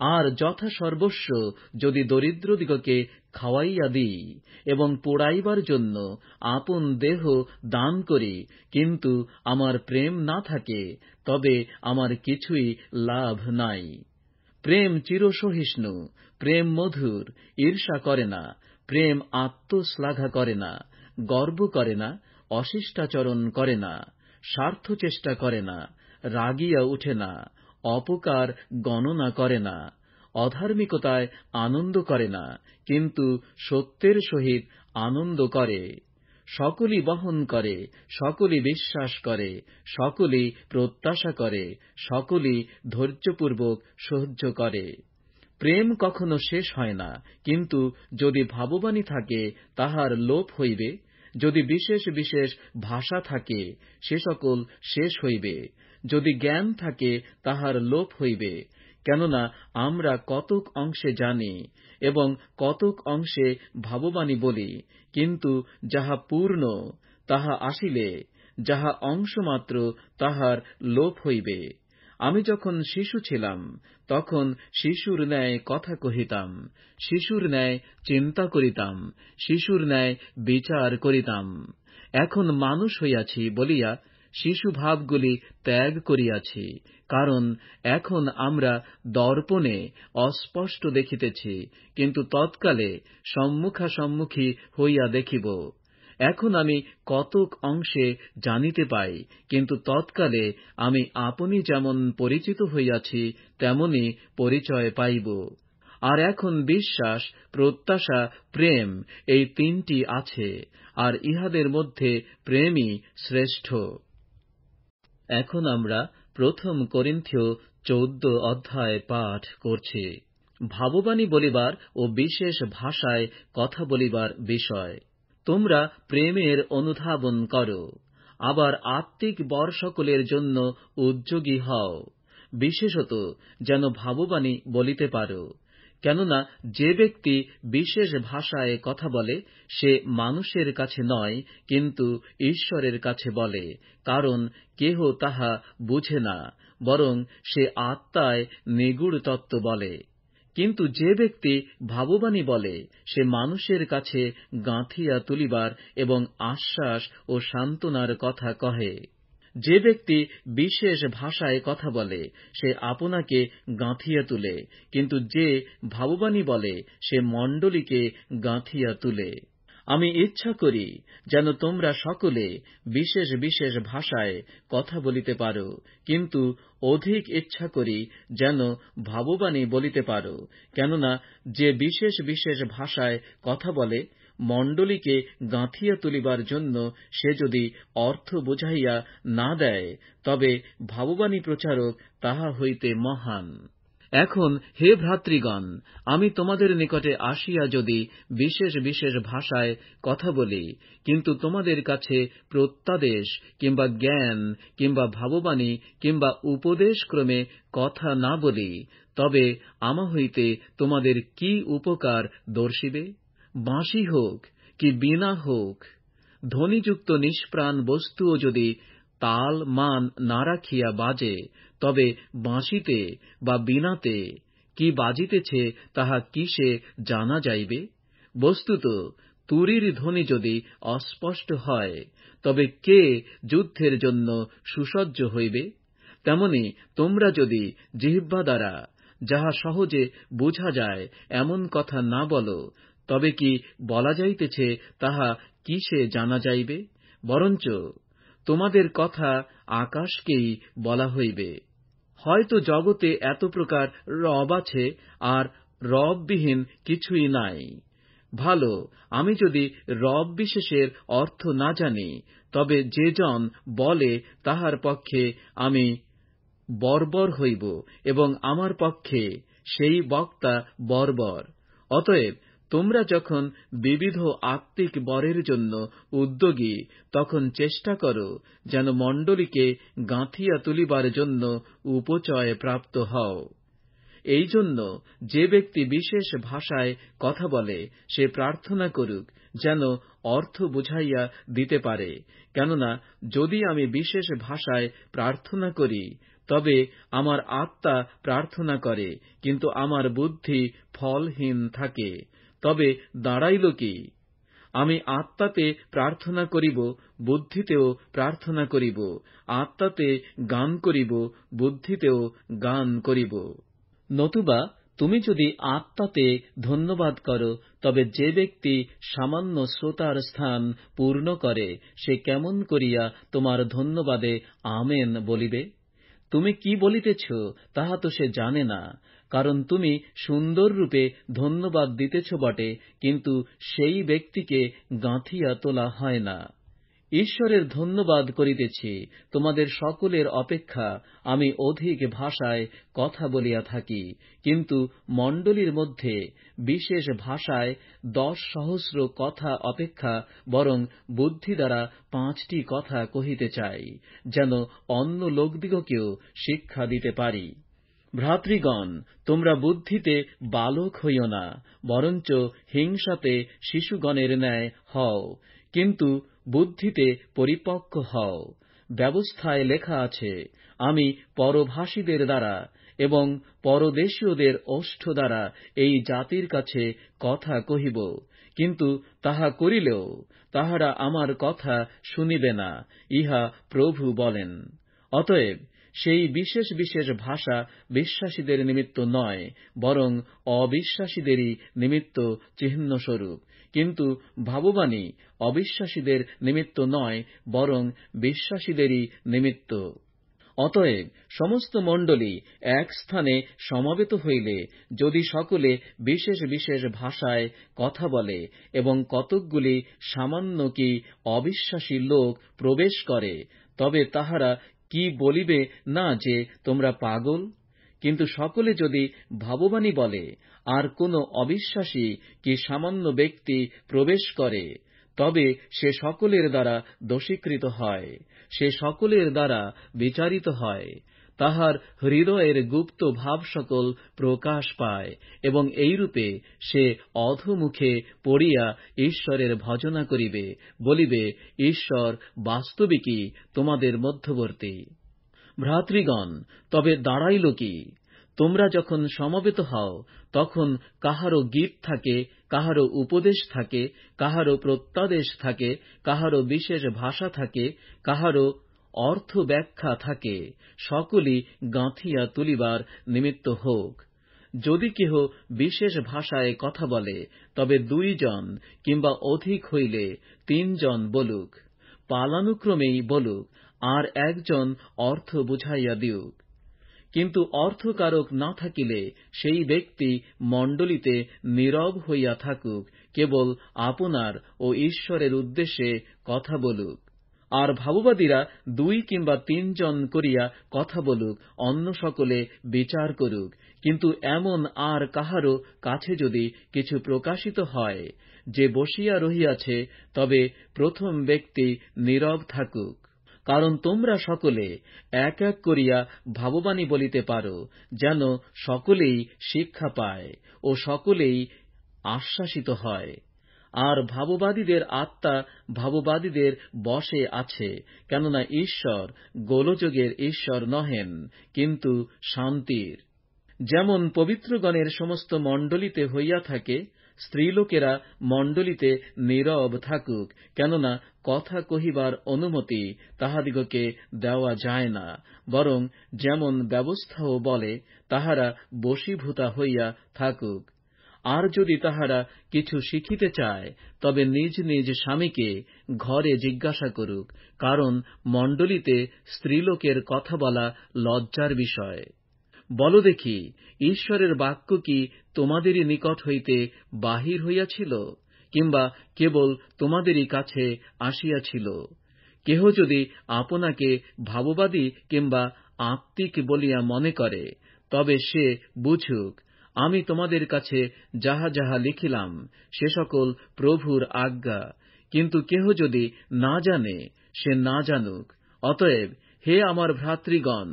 আর যথাসর্বস্ব যদি দরিদ্রদিগকে খাওয়াইয়া দিই এবং পোড়াইবার জন্য আপন দেহ দান করি, কিন্তু আমার প্রেম না থাকে, তবে আমার কিছুই লাভ নাই। প্রেম চিরসহিষ্ণু, প্রেম মধুর, ঈর্ষা করে না, প্রেম আত্মশ্লাঘা করে না, গর্ব করে না, অশিষ্টাচরণ করে না, স্বার্থ চেষ্টা করে না, রাগিয়া উঠে না, অপকার গণনা করে না, অধার্মিকতায় আনন্দ করে না, কিন্তু সত্যের সহিত আনন্দ করে। সকলই বহন করে, সকলই বিশ্বাস করে, সকলই প্রত্যাশা করে, সকলই ধৈর্যপূর্বক সহ্য করে। প্রেম কখনো শেষ হয় না, কিন্তু যদি ভাববাণী থাকে, তাহার লোপ হইবে। যদি বিশেষ বিশেষ ভাষা থাকে, সে সকল শেষ হইবে। যদি জ্ঞান থাকে, তাহার লোপ হইবে। কেননা আমরা কতক অংশে জানি এবং কতক অংশে ভাববাণী বলি, কিন্তু যাহা পূর্ণ, তাহা আসিলে, যাহা অংশমাত্র, তাহার লোপ হইবে। আমি যখন শিশু ছিলাম, তখন শিশুর ন্যায় কথা কহিতাম, শিশুর ন্যায় চিন্তা করিতাম, শিশুর ন্যায় বিচার করিতাম। এখন মানুষ হইয়াছি বলিয়া শিশু ভাবগুলি ত্যাগ করিয়াছি, কারণ এখন আমরা দর্পণে অস্পষ্ট দেখিতেছি, কিন্তু তৎকালে সম্মুখাসম্মুখী হইয়া দেখিব। এখন আমি কতক অংশে জানিতে পাই, কিন্তু তৎকালে আমি আপনি যেমন পরিচিত হইয়াছি, তেমনি পরিচয় পাইব। আর এখন বিশ্বাস, প্রত্যাশা, প্রেম এই তিনটি আছে, আর ইহাদের মধ্যে প্রেমই শ্রেষ্ঠ। এখন আমরা প্রথম করিন্থীয় চৌদ্দ অধ্যায় পাঠ করছি। ভাববাণী বলিবার ও বিশেষ ভাষায় কথা বলিবার বিষয়। তোমরা প্রেমের অনুধাবন করো, আবার আত্মিক বর সকলের জন্য উদ্যোগী হও, বিশেষত যেন ভাববাণী বলিতে পারো। কেননা যে ব্যক্তি বিশেষ ভাষায় কথা বলে, সে মানুষের কাছে নয়, কিন্তু ঈশ্বরের কাছে বলে, কারণ কেহ তাহা বুঝে না, বরং সে আত্মায় নিগুড় তত্ত্ব বলে। কিন্তু যে ব্যক্তি ভাববাণী বলে, সে মানুষের কাছে গাঁথিয়া তুলিবার এবং আশ্বাস ও সান্ত্বনার কথা কহে। যে ব্যক্তি বিশেষ ভাষায় কথা বলে, সে আপনাকে গাঁথিয়া তুলে, কিন্তু যে ভাববাণী বলে, সে মণ্ডলীকে গাঁথিয়া তুলে। আমি ইচ্ছা করি যেন তোমরা সকলে বিশেষ বিশেষ ভাষায় কথা বলিতে পারো, কিন্তু অধিক ইচ্ছা করি যেন ভাববাণী বলিতে পারো, কেননা যে বিশেষ বিশেষ ভাষায় কথা বলে মণ্ডলীকে গাঁথিয়া তুলিবার জন্য সে যদি অর্থ বুঝাইয়া না দেয়, তবে ভাববাণী প্রচারক তাহা হইতে মহান। এখন হে ভ্রাতৃগণ, আমি তোমাদের নিকটে আসিয়া যদি বিশেষ বিশেষ ভাষায় কথা বলি, কিন্তু তোমাদের কাছে প্রত্যাদেশ কিংবা জ্ঞান কিংবা ভাববাণী কিংবা উপদেশক্রমে কথা না বলি, তবে আমা হইতে তোমাদের কি উপকার দর্শিবে? বাঁশি হোক কি বীণা হোক, ধ্বনিযুক্ত নিষ্প্রাণ বস্তুও যদি তাল মান না রাখিয়া বাজে, তবে বাঁশিতে বা বীণাতে কি বাজিতেছে তাহা কিসে জানা যাইবে? বস্তুত তুরীর ধ্বনি যদি অস্পষ্ট হয়, তবে কে যুদ্ধের জন্য সুসজ্জ হইবে? তেমনি তোমরা যদি জিহ্বা দ্বারা যাহা সহজে বোঝা যায়, এমন কথা না বল তবে কি বলা যাইতেছে, তাহা কিসে জানা যাইবে? বরঞ্চ তোমাদের কথা আকাশকেই বলা হইবে। হয়তো জগতে এত প্রকার রব আছে, আর রববিহীন কিছুই নাই। ভালো, আমি যদি রব বিশেষের অর্থ না জানি, তবে যে জন বলে, তাহার পক্ষে আমি বর্বর হইব, এবং আমার পক্ষে সেই বক্তা বর্বর। অতএব তোমরা যখন বিবিধ আত্মিক বরের জন্য উদ্যোগী, তখন চেষ্টা করো যেন মণ্ডলীকে গাঁথিয়া তুলিবার জন্য উপচয় প্রাপ্ত হও। এই জন্য যে ব্যক্তি বিশেষ ভাষায় কথা বলে, সে প্রার্থনা করুক যেন অর্থ বুঝাইয়া দিতে পারে। কেননা, যদি আমি বিশেষ ভাষায় প্রার্থনা করি, তবে আমার আত্মা প্রার্থনা করে, কিন্তু আমার বুদ্ধি ফলহীন থাকে। তবে দাঁড়াইল কি? আমি আত্মাতে প্রার্থনা করিব, বুদ্ধিতেও প্রার্থনা করিব। আত্মাতে গান করিব, বুদ্ধিতেও গান করিব। নতুবা তুমি যদি আত্মাতে ধন্যবাদ করো, তবে যে ব্যক্তি সামান্য শ্রোতার স্থান পূর্ণ করে, সে কেমন করিয়া তোমার ধন্যবাদে আমেন বলিবে? তুমি কি বলিতেছ, তাহা তো সে জানে না। কারণ তুমি সুন্দররূপে ধন্যবাদ দিতেছ বটে, কিন্তু সেই ব্যক্তিকে গাঁথিয়া তোলা হয় না। ঈশ্বরের ধন্যবাদ করিতেছি, তোমাদের সকলের অপেক্ষা আমি অধিক ভাষায় কথা বলিয়া থাকি, কিন্তু মণ্ডলীর মধ্যে বিশেষ ভাষায় দশ সহস্র কথা অপেক্ষা বরং বুদ্ধি দ্বারা পাঁচটি কথা কহিতে চাই, যেন অন্য লোকদিগকেও শিক্ষা দিতে পারি। ভ্রাতৃগণ, তোমরা বুদ্ধিতে বালক হইও না, বরঞ্চ হিংসাতে শিশুগণের ন্যায় হও, কিন্তু বুদ্ধিতে পরিপক্ক হও। ব্যবস্থায় লেখা আছে, আমি পরভাষীদের দ্বারা এবং পরদেশীয়দের ওষ্ঠ দ্বারা এই জাতির কাছে কথা কহিব, কিন্তু তাহা করিলেও তাহারা আমার কথা শুনিবে না, ইহা প্রভু বলেন। অতএব সেই বিশেষ বিশেষ ভাষা বিশ্বাসীদের নিমিত্ত নয়, বরং অবিশ্বাসীদেরই নিমিত্ত চিহ্নস্বরূপ। কিন্তু ভাববাণী অবিশ্বাসীদের নিমিত্ত নয়, বরং বিশ্বাসীদেরই নিমিত্ত। অতএব সমস্ত মণ্ডলী এক স্থানে সমবেত হইলে যদি সকলে বিশেষ বিশেষ ভাষায় কথা বলে এবং কতকগুলি সামান্য কি অবিশ্বাসী লোক প্রবেশ করে, তবে তাহারা কি বলিবে না যে তোমরা পাগল? কিন্তু সকলে যদি ভাববাণী বলে, আর কোন অবিশ্বাসী কি সামান্য ব্যক্তি প্রবেশ করে, তবে সে সকলের দ্বারা দোষীকৃত হয়, সে সকলের দ্বারা বিচারিত হয়। তাহার হৃদয়ের গুপ্ত ভাব সকল প্রকাশ পায় এবং এইরূপে সে অধোমুখে পড়িয়া ঈশ্বরের ভজনা করিবে, বলিবে, ঈশ্বর বাস্তবিকই তোমাদের মধ্যবর্তী। ভ্রাতৃগণ, তবে দাঁড়াইল কি? তোমরা যখন সমবেত হও, তখন কাহারও গীত থাকে, কাহারও উপদেশ থাকে, কাহারও প্রত্যাদেশ থাকে, কাহারও বিশেষ ভাষা থাকে, কাহারও অর্থ ব্যাখ্যা থাকে, সকলই গাঁথিয়া তুলিবার নিমিত্ত হোক। যদি কেহ বিশেষ ভাষায় কথা বলে, তবে দুইজন কিংবা অধিক হইলে তিনজন বলুক, পালানুক্রমেই বলুক, আর একজন অর্থ বুঝাইয়া দিউক। কিন্তু অর্থকারক না থাকিলে সেই ব্যক্তি মণ্ডলীতে নীরব হইয়া থাকুক, কেবল আপনার ও ঈশ্বরের উদ্দেশ্যে কথা বলুক। আর ভাববাদীরা দুই কিংবা তিনজন করিয়া কথা বলুক, অন্য সকলে বিচার করুক। কিন্তু এমন আর কাহারও কাছে যদি কিছু প্রকাশিত হয়, যে বসিয়া রহিয়াছে, তবে প্রথম ব্যক্তি নীরব থাকুক। কারণ তোমরা সকলে এক এক করিয়া ভাববাণী বলিতে পারো, যেন সকলেই শিক্ষা পায় ও সকলেই আশ্বাসিত হয়। আর ভাববাদীদের আত্মা ভাববাদীদের বশে আছে, কেননা ঈশ্বর গোলযোগের ঈশ্বর নহেন, কিন্তু শান্তির। যেমন পবিত্রগণের সমস্ত মণ্ডলীতে হইয়া থাকে, স্ত্রীলোকেরা মণ্ডলীতে নীরব থাকুক, কেননা কথা কহিবার অনুমতি তাহাদিগকে দেওয়া যায় না, বরং যেমন ব্যবস্থাও বলে, তাহারা বশীভূতা হইয়া থাকুক। আর যদি তাহারা কিছু শিখিতে চায়, তবে নিজ নিজ স্বামীকে ঘরে জিজ্ঞাসা করুক, কারণ মণ্ডলীতে স্ত্রীলোকের কথা বলা লজ্জার বিষয়। বল দেখি, ঈশ্বরের বাক্য কি তোমাদেরই নিকট হইতে বাহির হইয়াছিল, কিংবা কেবল তোমাদেরই কাছে আসিয়াছিল? কেহ যদি আপনাকে ভাববাদী কিংবা আত্মিক বলিয়া মনে করে, তবে সে বুঝুক আমি তোমাদের কাছে যাহা যাহা লিখিলাম, সে সকল প্রভুর আজ্ঞা। কিন্তু কেহ যদি না জানে, সে না জানুক। অতএব হে আমার ভ্রাতৃগণ,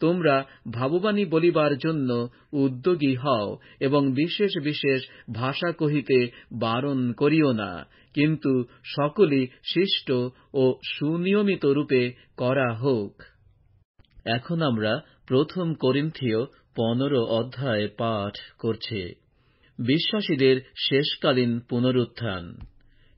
তোমরা ভাববাণী বলিবার জন্য উদ্যোগী হও এবং বিশেষ বিশেষ ভাষা কহিতে বারণ করিও না। কিন্তু সকলই শিষ্ট ও সুনিয়মিত রূপে করা হোক। এখন আমরা প্রথম করিন্থীয় পনেরো অধ্যায় পাঠ করছে। বিশ্বাসীদের শেষকালীন পুনরুত্থান।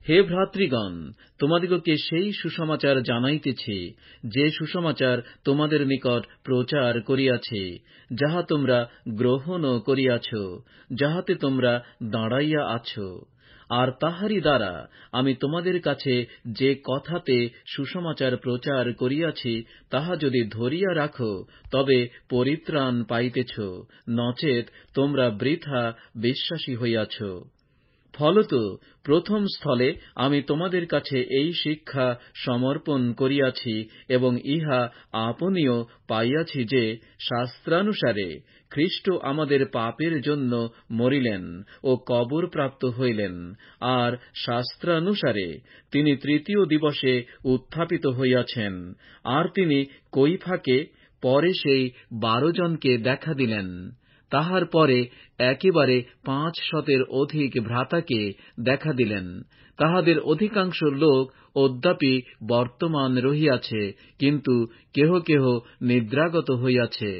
হে ভ্রাতৃগণ, তোমাদিগকে সেই সুসমাচার জানাইতেছি, যে সুসমাচার তোমাদের নিকট প্রচার করিয়াছে, যাহা তোমরা গ্রহণও করিয়াছ, যাহাতে তোমরা দাঁড়াইয়া আছো। আর তাহারই দ্বারা আমি তোমাদের কাছে যে কথাতে সুসমাচার প্রচার করিয়াছি, তাহা যদি ধরিয়া রাখো, তবে পরিত্রাণ পাইতেছ, নচেত তোমরা বৃথা বিশ্বাসী হইয়াছ। ফলত, প্রথম স্থলে আমি তোমাদের কাছে এই শিক্ষা সমর্পণ করিয়াছি এবং ইহা আপনিও পাইয়াছি যে শাস্ত্রানুসারে খ্রিস্ট আমাদের পাপের জন্য মরিলেন ও কবর প্রাপ্ত হইলেন। আর শাস্ত্রানুসারে তিনি তৃতীয় দিবসে উত্থাপিত হইয়াছেন। আর তিনি কৈফাকে পরে সেই বারো জনকে দেখা দিলেন। তাহার পরে একেবারে পাঁচ শতের অধিক ভ্রাতাকে দেখা দিলেন। তাহাদের অধিকাংশ লোক অদ্যাপি বর্তমান রহিয়াছে, কিন্তু কেহ কেহ নিদ্রাগত হইয়াছে।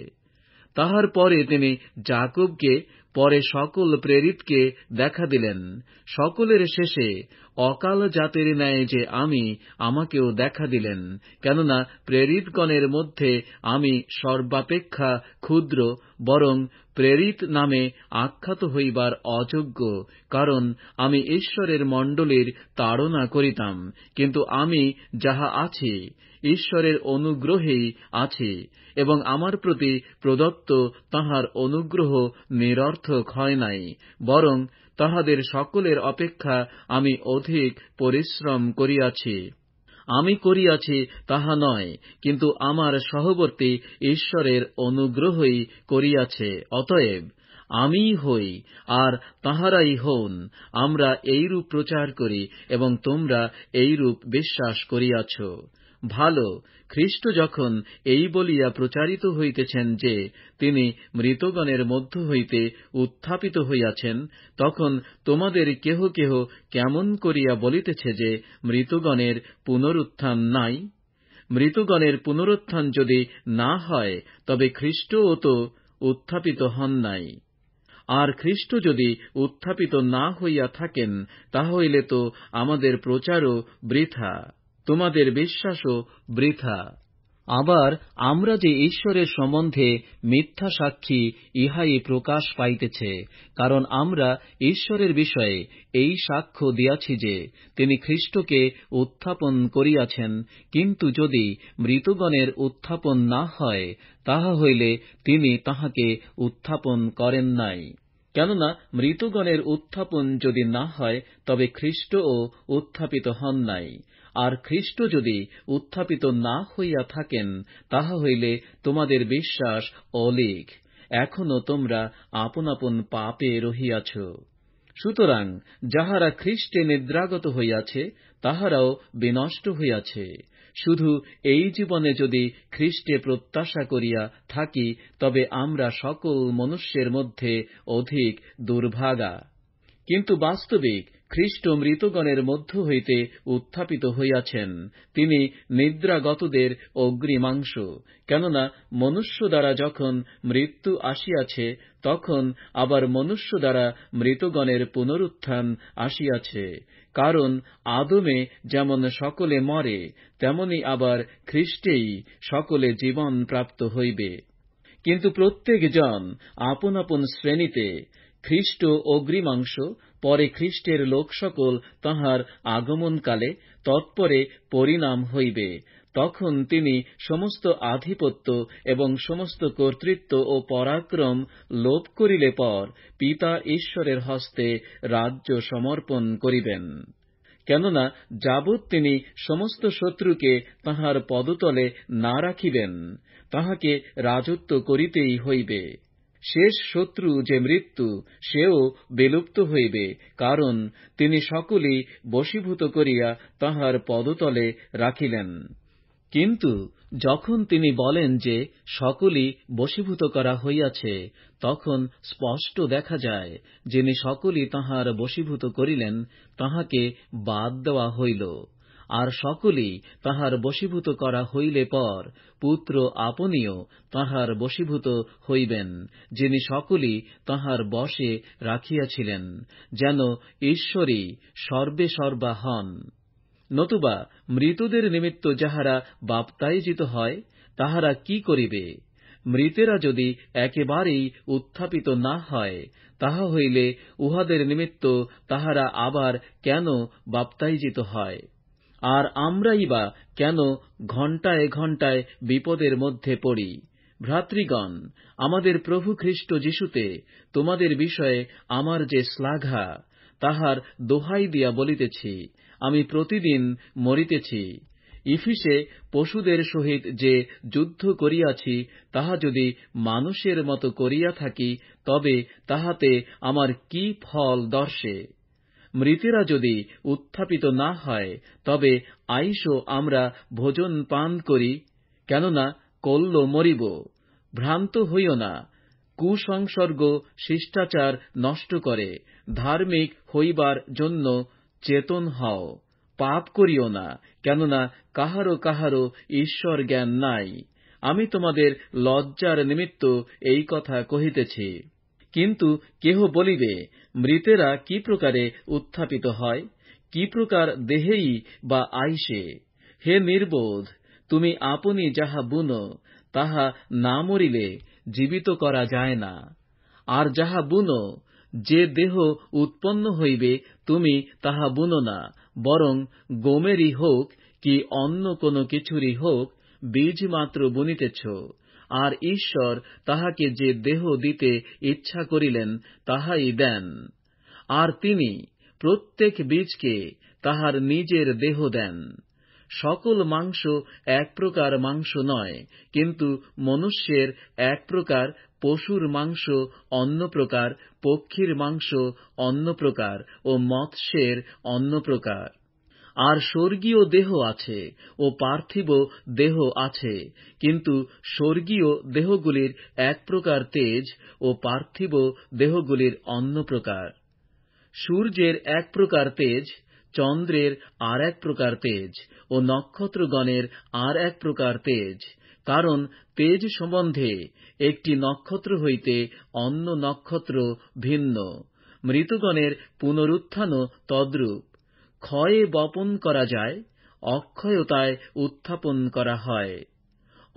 তাহার পরে তিনি জাকবকে, পরে সকল প্রেরিতকে দেখা দিলেন। সকলের শেষে, অকাল জাতের ন্যায় যে আমি আমাকেও দেখা দিলেন, কেননা প্রেরিতগণের মধ্যে আমি সর্বাপেক্ষা ক্ষুদ্র, বরং প্রেরিত নামে আখ্যাত হইবার অযোগ্য, কারণ আমি ঈশ্বরের মণ্ডলীর তাড়না করিতাম, কিন্তু আমি যাহা আছি ঈশ্বরের অনুগ্রহেই আছি এবং আমার প্রতি প্রদত্ত তাঁহার অনুগ্রহ নিরর্থক হয় নাই, বরং তাহাদের সকলের অপেক্ষা আমি অধিক পরিশ্রম করিয়াছি। আমি করিয়াছি তাহা নয়, কিন্তু আমার সহবর্তী ঈশ্বরের অনুগ্রহই করিয়াছে, অতএব আমিই হই আর তাঁহারাই হন আমরা এইরূপ প্রচার করি এবং তোমরা এইরূপ বিশ্বাস করিয়াছ। ভালো। খ্রীষ্ট যখন এই বলিয়া প্রচারিত হইতেছেন যে তিনি মৃতগণের মধ্য হইতে উত্থাপিত হইয়াছেন, তখন তোমাদের কেহ কেহ কেমন করিয়া বলিতেছে যে মৃতগণের পুনরুত্থান নাই? মৃতগণের পুনরুত্থান যদি না হয়, তবে খ্রীষ্টও তো উত্থাপিত হন নাই। আর খ্রীষ্ট যদি উত্থাপিত না হইয়া থাকেন তাহা হইলে তো আমাদের প্রচারও বৃথা। তোমাদের বিশ্বাসও বৃথা। আবার আমরা যে ঈশ্বরের সম্বন্ধে মিথ্যা সাক্ষী, ইহাই প্রকাশ পাইতেছে, কারণ আমরা ঈশ্বরের বিষয়ে এই সাক্ষ্য দিয়াছি যে তিনি খ্রীষ্টকে উত্থাপন করিয়াছেন, কিন্তু যদি মৃতগণের উত্থাপন না হয়, তাহা হইলে তিনি তাহাকে উত্থাপন করেন নাই। কেননা মৃতগণের উত্থাপন যদি না হয়, তবে খ্রীষ্টও উত্থাপিত হন নাই। আর খ্রীষ্ট যদি উত্থাপিত না হইয়া থাকেন, তাহা হইলে তোমাদের বিশ্বাস অলিক। এখনও তোমরা আপন আপন পাপে রহিয়াছ। সুতরাং যাহারা খ্রীষ্টে নিদ্রাগত হইয়াছে, তাহারাও বিনষ্ট হইয়াছে। শুধু এই জীবনে যদি খ্রীষ্টে প্রত্যাশা করিয়া থাকি, তবে আমরা সকল মনুষ্যের মধ্যে অধিক দুর্ভাগা। কিন্তু বাস্তবিক খ্রীষ্ট মৃতগণের মধ্য হইতে উত্থাপিত হইয়াছেন। তিনি নিদ্রাগতদের অগ্রিমাংশ। কেননা মনুষ্য দ্বারা যখন মৃত্যু আসিয়াছে, তখন আবার মনুষ্য দ্বারা মৃতগণের পুনরুত্থান আসিয়াছে। কারণ আদমে যেমন সকলে মরে, তেমনি আবার খ্রীষ্টেই সকলে জীবন প্রাপ্ত হইবে। কিন্তু প্রত্যেক জন আপন আপন শ্রেণীতে খ্রীষ্ট অগ্রিমাংশ, পরে খ্রীষ্টের লোক সকল তাঁহার আগমনকালে তৎপরে পরিণাম হইবে। তখন তিনি সমস্ত আধিপত্য এবং সমস্ত কর্তৃত্ব ও পরাক্রম লোপ করিলে পর পিতা ঈশ্বরের হস্তে রাজ্য সমর্পণ করিবেন। কেননা যাবৎ তিনি সমস্ত শত্রুকে তাঁহার পদতলে না রাখিবেন, তাহাকে রাজত্ব করিতেই হইবে। শেষ শত্রু যে মৃত্যু, সেও বিলুপ্ত হইবে, কারণ তিনি সকলই বশীভূত করিয়া তাঁহার পদতলে রাখিলেন। কিন্তু যখন তিনি বলেন যে সকলই বশীভূত করা হইয়াছে, তখন স্পষ্ট দেখা যায়, যিনি সকলই তাঁহার বশীভূত করিলেন, তাহাকে বাদ দেওয়া হইল। আর সকলেই তাহার বশীভূত করা হইলে পর, পুত্র আপনিও তাহার বশীভূত হইবেন, যিনি সকলই তাহার বশে রাখিয়াছিলেন, যেন ঈশ্বরই সর্বে সর্বা হন। নতুবা মৃতদের নিমিত্ত যাহারা বাপ্তায়জিত হয়, তাহারা কি করিবে? মৃতেরা যদি একেবারেই উত্থাপিত না হয়, তাহা হইলে উহাদের নিমিত্ত তাহারা আবার কেন বাপ্তায়জিত হয়? আর আমরাই বা কেন ঘণ্টায় ঘণ্টায় বিপদের মধ্যে পড়ি। ভ্রাতৃগণ, আমাদের প্রভু খ্রীষ্ট যিশুতে তোমাদের বিষয়ে আমার যে শ্লাঘা, তাহার দোহাই দিয়া বলিতেছি, আমি প্রতিদিন মরিতেছি। ইফিসে পশুদের সহিত যে যুদ্ধ করিয়াছি, তাহা যদি মানুষের মতো করিয়া থাকি, তবে তাহাতে আমার কি ফল দর্শে? মৃতেরা যদি উত্থাপিত না হয়, তবে আইসো আমরা ভোজন পান করি, কেননা কল্ল মরিব, ভ্রান্ত হইও না, কুসংসর্গ শিষ্টাচার নষ্ট করে, ধার্মিক হইবার জন্য চেতন হও, পাপ করিও না, কেননা কাহারো কাহারো ঈশ্বর জ্ঞান নাই। আমি তোমাদের লজ্জার নিমিত্ত এই কথা কহিতেছি। কিন্তু কেহ বলিবে, মৃতেরা কি প্রকারে উত্থাপিত হয়? কি প্রকার দেহেই বা আইসে? হে নির্বোধ, তুমি আপনি যাহা বুনো, তাহা না মরিলে জীবিত করা যায় না। আর যাহা বুনো, যে দেহ উৎপন্ন হইবে, তুমি তাহা বুনো না। বরং গোমেরই হোক, কি অন্য কোন কিছুরই হোক বীজ মাত্র বুনিতেছ। আর ঈশ্বর তাহাকে যে দেহ দিতে ইচ্ছা করিলেন, তাহাই দেন। আর তিনি প্রত্যেক বীজকে তাহার নিজের দেহ দেন। সকল মাংস এক প্রকার মাংস নয়, কিন্তু মনুষ্যের এক প্রকার, পশুর মাংস অন্য প্রকার, পক্ষীর মাংস অন্য প্রকার, ও মৎস্যের অন্য প্রকার। আর স্বর্গীয় দেহ আছে ও পার্থিব দেহ আছে। কিন্তু স্বর্গীয় দেহগুলির এক প্রকার তেজ ও পার্থিব দেহগুলির অন্য প্রকার। সূর্যের এক প্রকার তেজ, চন্দ্রের আর এক প্রকার তেজ ও নক্ষত্রগণের আর এক প্রকার তেজ। কারণ তেজ সম্বন্ধে একটি নক্ষত্র হইতে অন্য নক্ষত্র ভিন্ন। মৃতগণের পুনরুত্থানও তদ্রূপ। ক্ষয়ে বপন করা যায়, অক্ষয়তায় উত্থাপন করা হয়।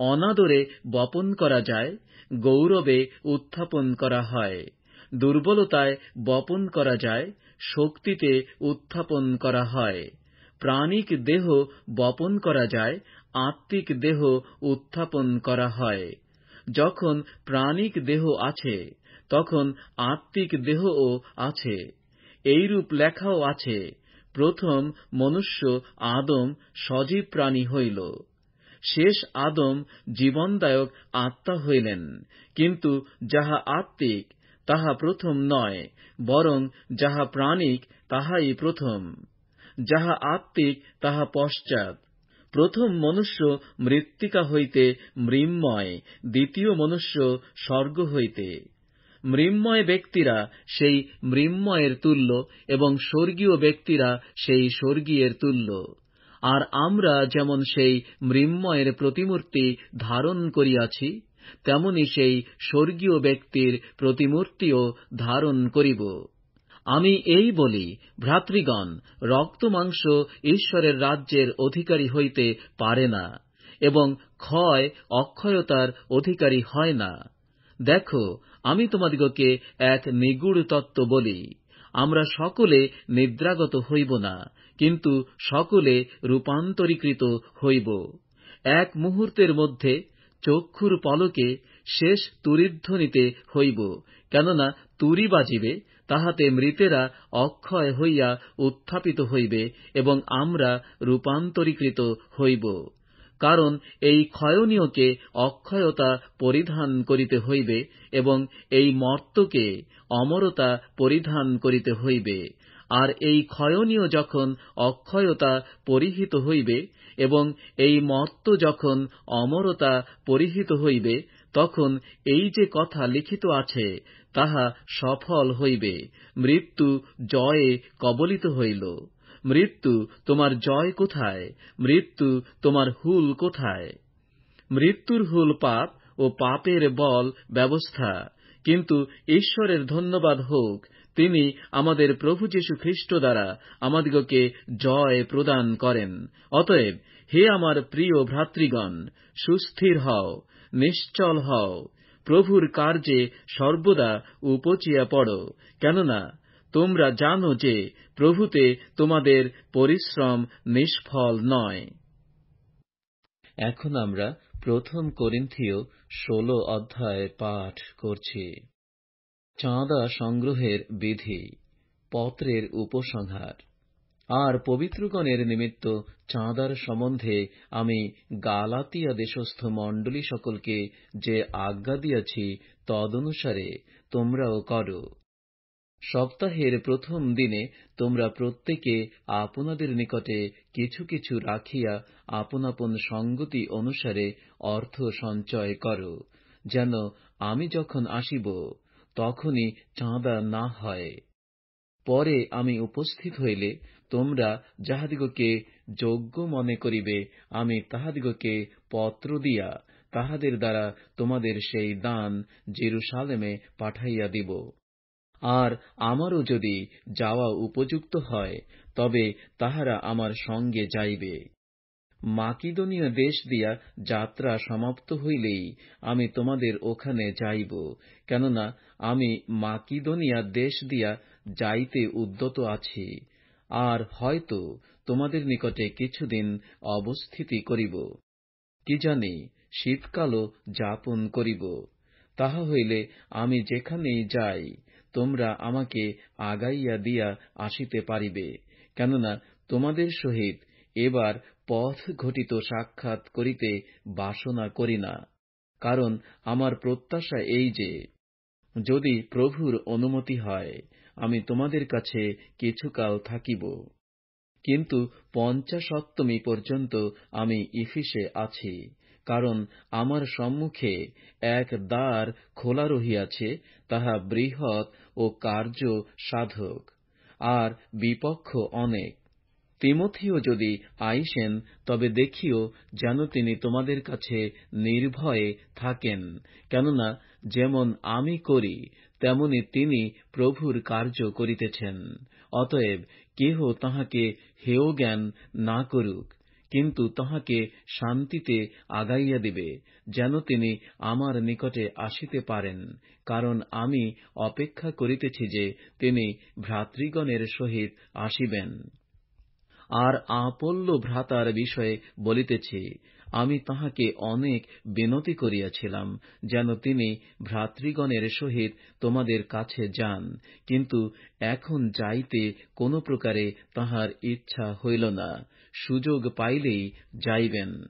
অনাদরে বপন করা যায়, গৌরবে উত্থাপন করা হয়। দুর্বলতায় বপন করা যায়, শক্তিতে উত্থাপন করা হয়। প্রাণিক দেহ বপন করা যায়, আত্মিক দেহ উত্থাপন করা হয়। যখন প্রাণিক দেহ আছে, তখন আত্মিক দেহও আছে। এইরূপ লেখাও আছে প্রথম মনুষ্য আদম সজীব প্রাণী হইল। শেষ আদম জীবনদায়ক আত্মা হইলেন। কিন্তু যাহা আত্মিক, তাহা প্রথম নয়, বরং যাহা প্রাণিক, তাহাই প্রথম। যাহা আত্মিক, তাহা পশ্চাৎ। প্রথম মনুষ্য মৃত্তিকা হইতে মৃন্ময়, দ্বিতীয় মনুষ্য স্বর্গ হইতে। মৃন্ময় ব্যক্তিরা সেই মৃন্ময়ের তুল্য এবং স্বর্গীয় ব্যক্তিরা সেই স্বর্গীয়ের তুল্য। আর আমরা যেমন সেই মৃন্ময়ের প্রতিমূর্তি ধারণ করিয়াছি, তেমনি সেই স্বর্গীয় ব্যক্তির প্রতিমূর্তিও ধারণ করিব। আমি এই বলি, ভ্রাতৃগণ রক্তমাংস ঈশ্বরের রাজ্যের অধিকারী হইতে পারে না এবং ক্ষয়, অক্ষয়তার অধিকারী হয় না। দেখো আমি তোমাদিগকে এক নিগূঢ় তত্ত্ব বলি। আমরা সকলে নিদ্রাগত হইব না, কিন্তু সকলে রূপান্তরীকৃত হইব। এক মুহূর্তের মধ্যে চক্ষুর পলকে শেষ তুরিধ্বনিতে হইব, কেননা তুরি বাজিবে, তাহাতে মৃতেরা অক্ষয় হইয়া উত্থাপিত হইবে এবং আমরা রূপান্তরীকৃত হইব। কারণ এই ক্ষয়নীয়কে অক্ষয়তা পরিধান করিতে হইবে এবং এই মর্তকে অমরতা পরিধান করিতে হইবে। আর এই ক্ষয়নীয় যখন অক্ষয়তা পরিহিত হইবে এবং এই মর্ত যখন অমরতা পরিহিত হইবে, তখন এই যে কথা লিখিত আছে, তাহা সফল হইবে। মৃত্যু জয়ে কবলিত হইল। মৃত্যু তোমার জয় কোথায়? মৃত্যু তোমার হুল কোথায়? মৃত্যুর হুল পাপ ও পাপের বল ব্যবস্থা। কিন্তু ঈশ্বরের ধন্যবাদ হোক, তিনি আমাদের প্রভু যীশু খ্রিস্ট দ্বারা আমাদিগকে জয় প্রদান করেন। অতএব, হে আমার প্রিয় ভ্রাতৃগণ, সুস্থির হও, নিশ্চল হও, প্রভুর কার্যে সর্বদা উপচিয়া পড়ো। কেননা, তোমরা জানো যে প্রভুতে তোমাদের পরিশ্রম নিষ্ফল নয়। এখন আমরা প্রথম করিন্থীয় ষোলো অধ্যায় পাঠ করছি। চাঁদা সংগ্রহের বিধি, পত্রের উপসংহার। আর পবিত্রগণের নিমিত্ত চাঁদার সম্বন্ধে আমি গালাতিয়া দেশস্থ মণ্ডলী সকলকে যে আজ্ঞা দিয়াছি, তদনুসারে তোমরাও করো। সপ্তাহের প্রথম দিনে তোমরা প্রত্যেকে আপনাদের নিকটে কিছু কিছু রাখিয়া আপন আপন সঙ্গতি অনুসারে অর্থ সঞ্চয় কর। যেন আমি যখন আসিব, তখনই চাঁদা না হয়। পরে আমি উপস্থিত হইলে তোমরা যাহাদিগকে যোগ্য মনে করিবে, আমি তাহাদিগকে পত্র দিয়া তাহাদের দ্বারা তোমাদের সেই দান জেরুসালেমে পাঠাইয়া দিব। আর আমারও যদি যাওয়া উপযুক্ত হয়, তবে তাহারা আমার সঙ্গে যাইবে। মাকিদনীয় দেশ দিয়া যাত্রা সমাপ্ত হইলেই আমি তোমাদের ওখানে যাইব, কেননা আমি মাকিদনিয়া দেশ দিয়া যাইতে উদ্যত আছি, আর হয়তো তোমাদের নিকটে কিছুদিন অবস্থিতি করিব। কি জানি, শীতকালও যাপন করিব, তাহা হইলে আমি যেখানেই যাই তোমরা আমাকে আগাইয়া দিয়া আসিতে পারিবে, কেননা তোমাদের সহিত এবার পথ ঘটিত সাক্ষাৎ করিতে বাসনা করি না, কারণ আমার প্রত্যাশা এই যে, যদি প্রভুর অনুমতি হয়, আমি তোমাদের কাছে কিছুকাল থাকিব। কিন্তু পঞ্চাশত্তমী পর্যন্ত আমি ইফিসে আছি কারণ আমার সম্মুখে এক দ্বার খোলা রহিয়াছে, তাহা বৃহৎ ও কার্য সাধক, আর বিপক্ষ অনেক। তিমথিও যদি আইসেন, তবে দেখিও যেন তিনি তোমাদের কাছে নির্ভয়ে থাকেন, কেননা যেমন আমি করি, তেমনি তিনি প্রভুর কার্য করিতেছেন। অতএব কেহ তাহাকে হেয় জ্ঞান না করুক। কিন্তু তাহাকে শান্তিতে আগাইয়া দিবে, যেন তিনি আমার নিকটে আসিতে পারেন, কারণ আমি অপেক্ষা করিতেছি যে তিনি ভ্রাতৃগণের সহিত আসিবেন। আর আপল্য ভ্রাতার বিষয়ে বলিতেছি আমি তাহাকে অনেক বিনতি করিয়াছিলাম, যেন তিনি ভ্রাতৃগণের সহিত তোমাদের কাছে যান, কিন্তু এখন যাইতে কোন প্রকারে তাহার ইচ্ছা হইল না, সুযোগ পাইলেই যাইবেন।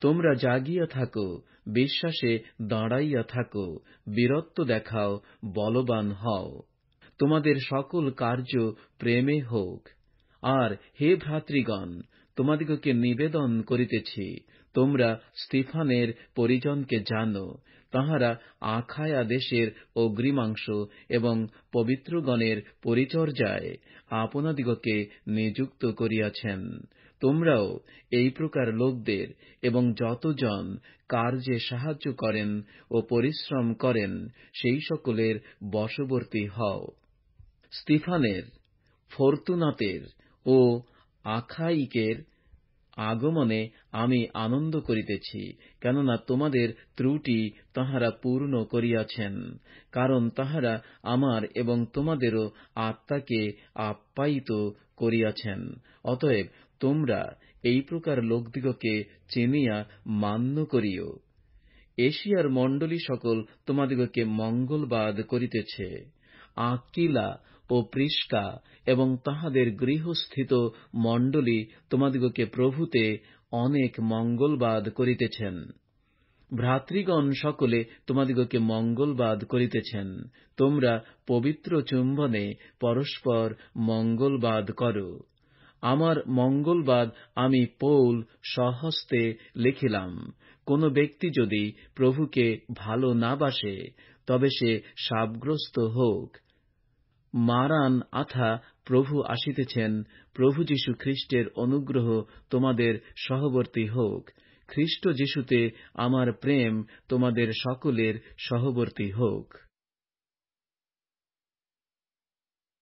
তোমরা জাগিয়া থাকো, বিশ্বাসে দাঁড়াইয়া থাকো, বীরত্ব দেখাও, বলবান হও। তোমাদের সকল কার্য প্রেমে হোক। আর হে ভ্রাতৃগণ, তোমাদিগকে নিবেদন করিতেছি তোমরা স্তিফানের পরিজনকে জানো, তাহারা আখায়া দেশের অগ্রিমাংশ এবং পবিত্রগণের পরিচর্যায় আপনাদিগকে নিযুক্ত করিয়াছেন। তোমরাও এই প্রকার লোকদের এবং যতজন কার্যে সাহায্য করেন ও পরিশ্রম করেন, সেই সকলের বশবর্তী হও। স্তিফানের, ফর্তুনাতের ও আখাইকের আগমনে আমি আনন্দ করিতেছি, কেননা তোমাদের ত্রুটি তাহারা পূর্ণ করিয়াছেন, কারণ তাহারা আমার এবং তোমাদেরও আত্মাকে আপ্যায়িত করিয়াছেন। অতএব তোমরা এই প্রকার লোকদিগকে চিনিয়া মান্য করিও। এশিয়ার মণ্ডলী সকল তোমাদিগকে মঙ্গলবাদ করিতেছে। আকিলা ও প্রিস্কা এবং তাহাদের গৃহস্থিত মণ্ডলী তোমাদিগকে প্রভুতে অনেক মঙ্গলবাদ করিতেছেন। ভ্রাতৃগণ সকলে তোমাদিগকে মঙ্গলবাদ করিতেছেন। তোমরা পবিত্র চুম্বনে পরস্পর মঙ্গলবাদ কর। আমার মঙ্গলবাদ আমি পৌল স্বহস্তে লিখিলাম। কোন ব্যক্তি যদি প্রভুকে ভালো না বাসে, তবে সে সাবগ্রস্ত হোক। মারান আথা প্রভু আসিতেছেন, প্রভু যীশু খ্রিস্টের অনুগ্রহ তোমাদের সহবর্তী হোক। খ্রিস্ট যীশুতে আমার প্রেম তোমাদের সকলের সহবর্তী হোক।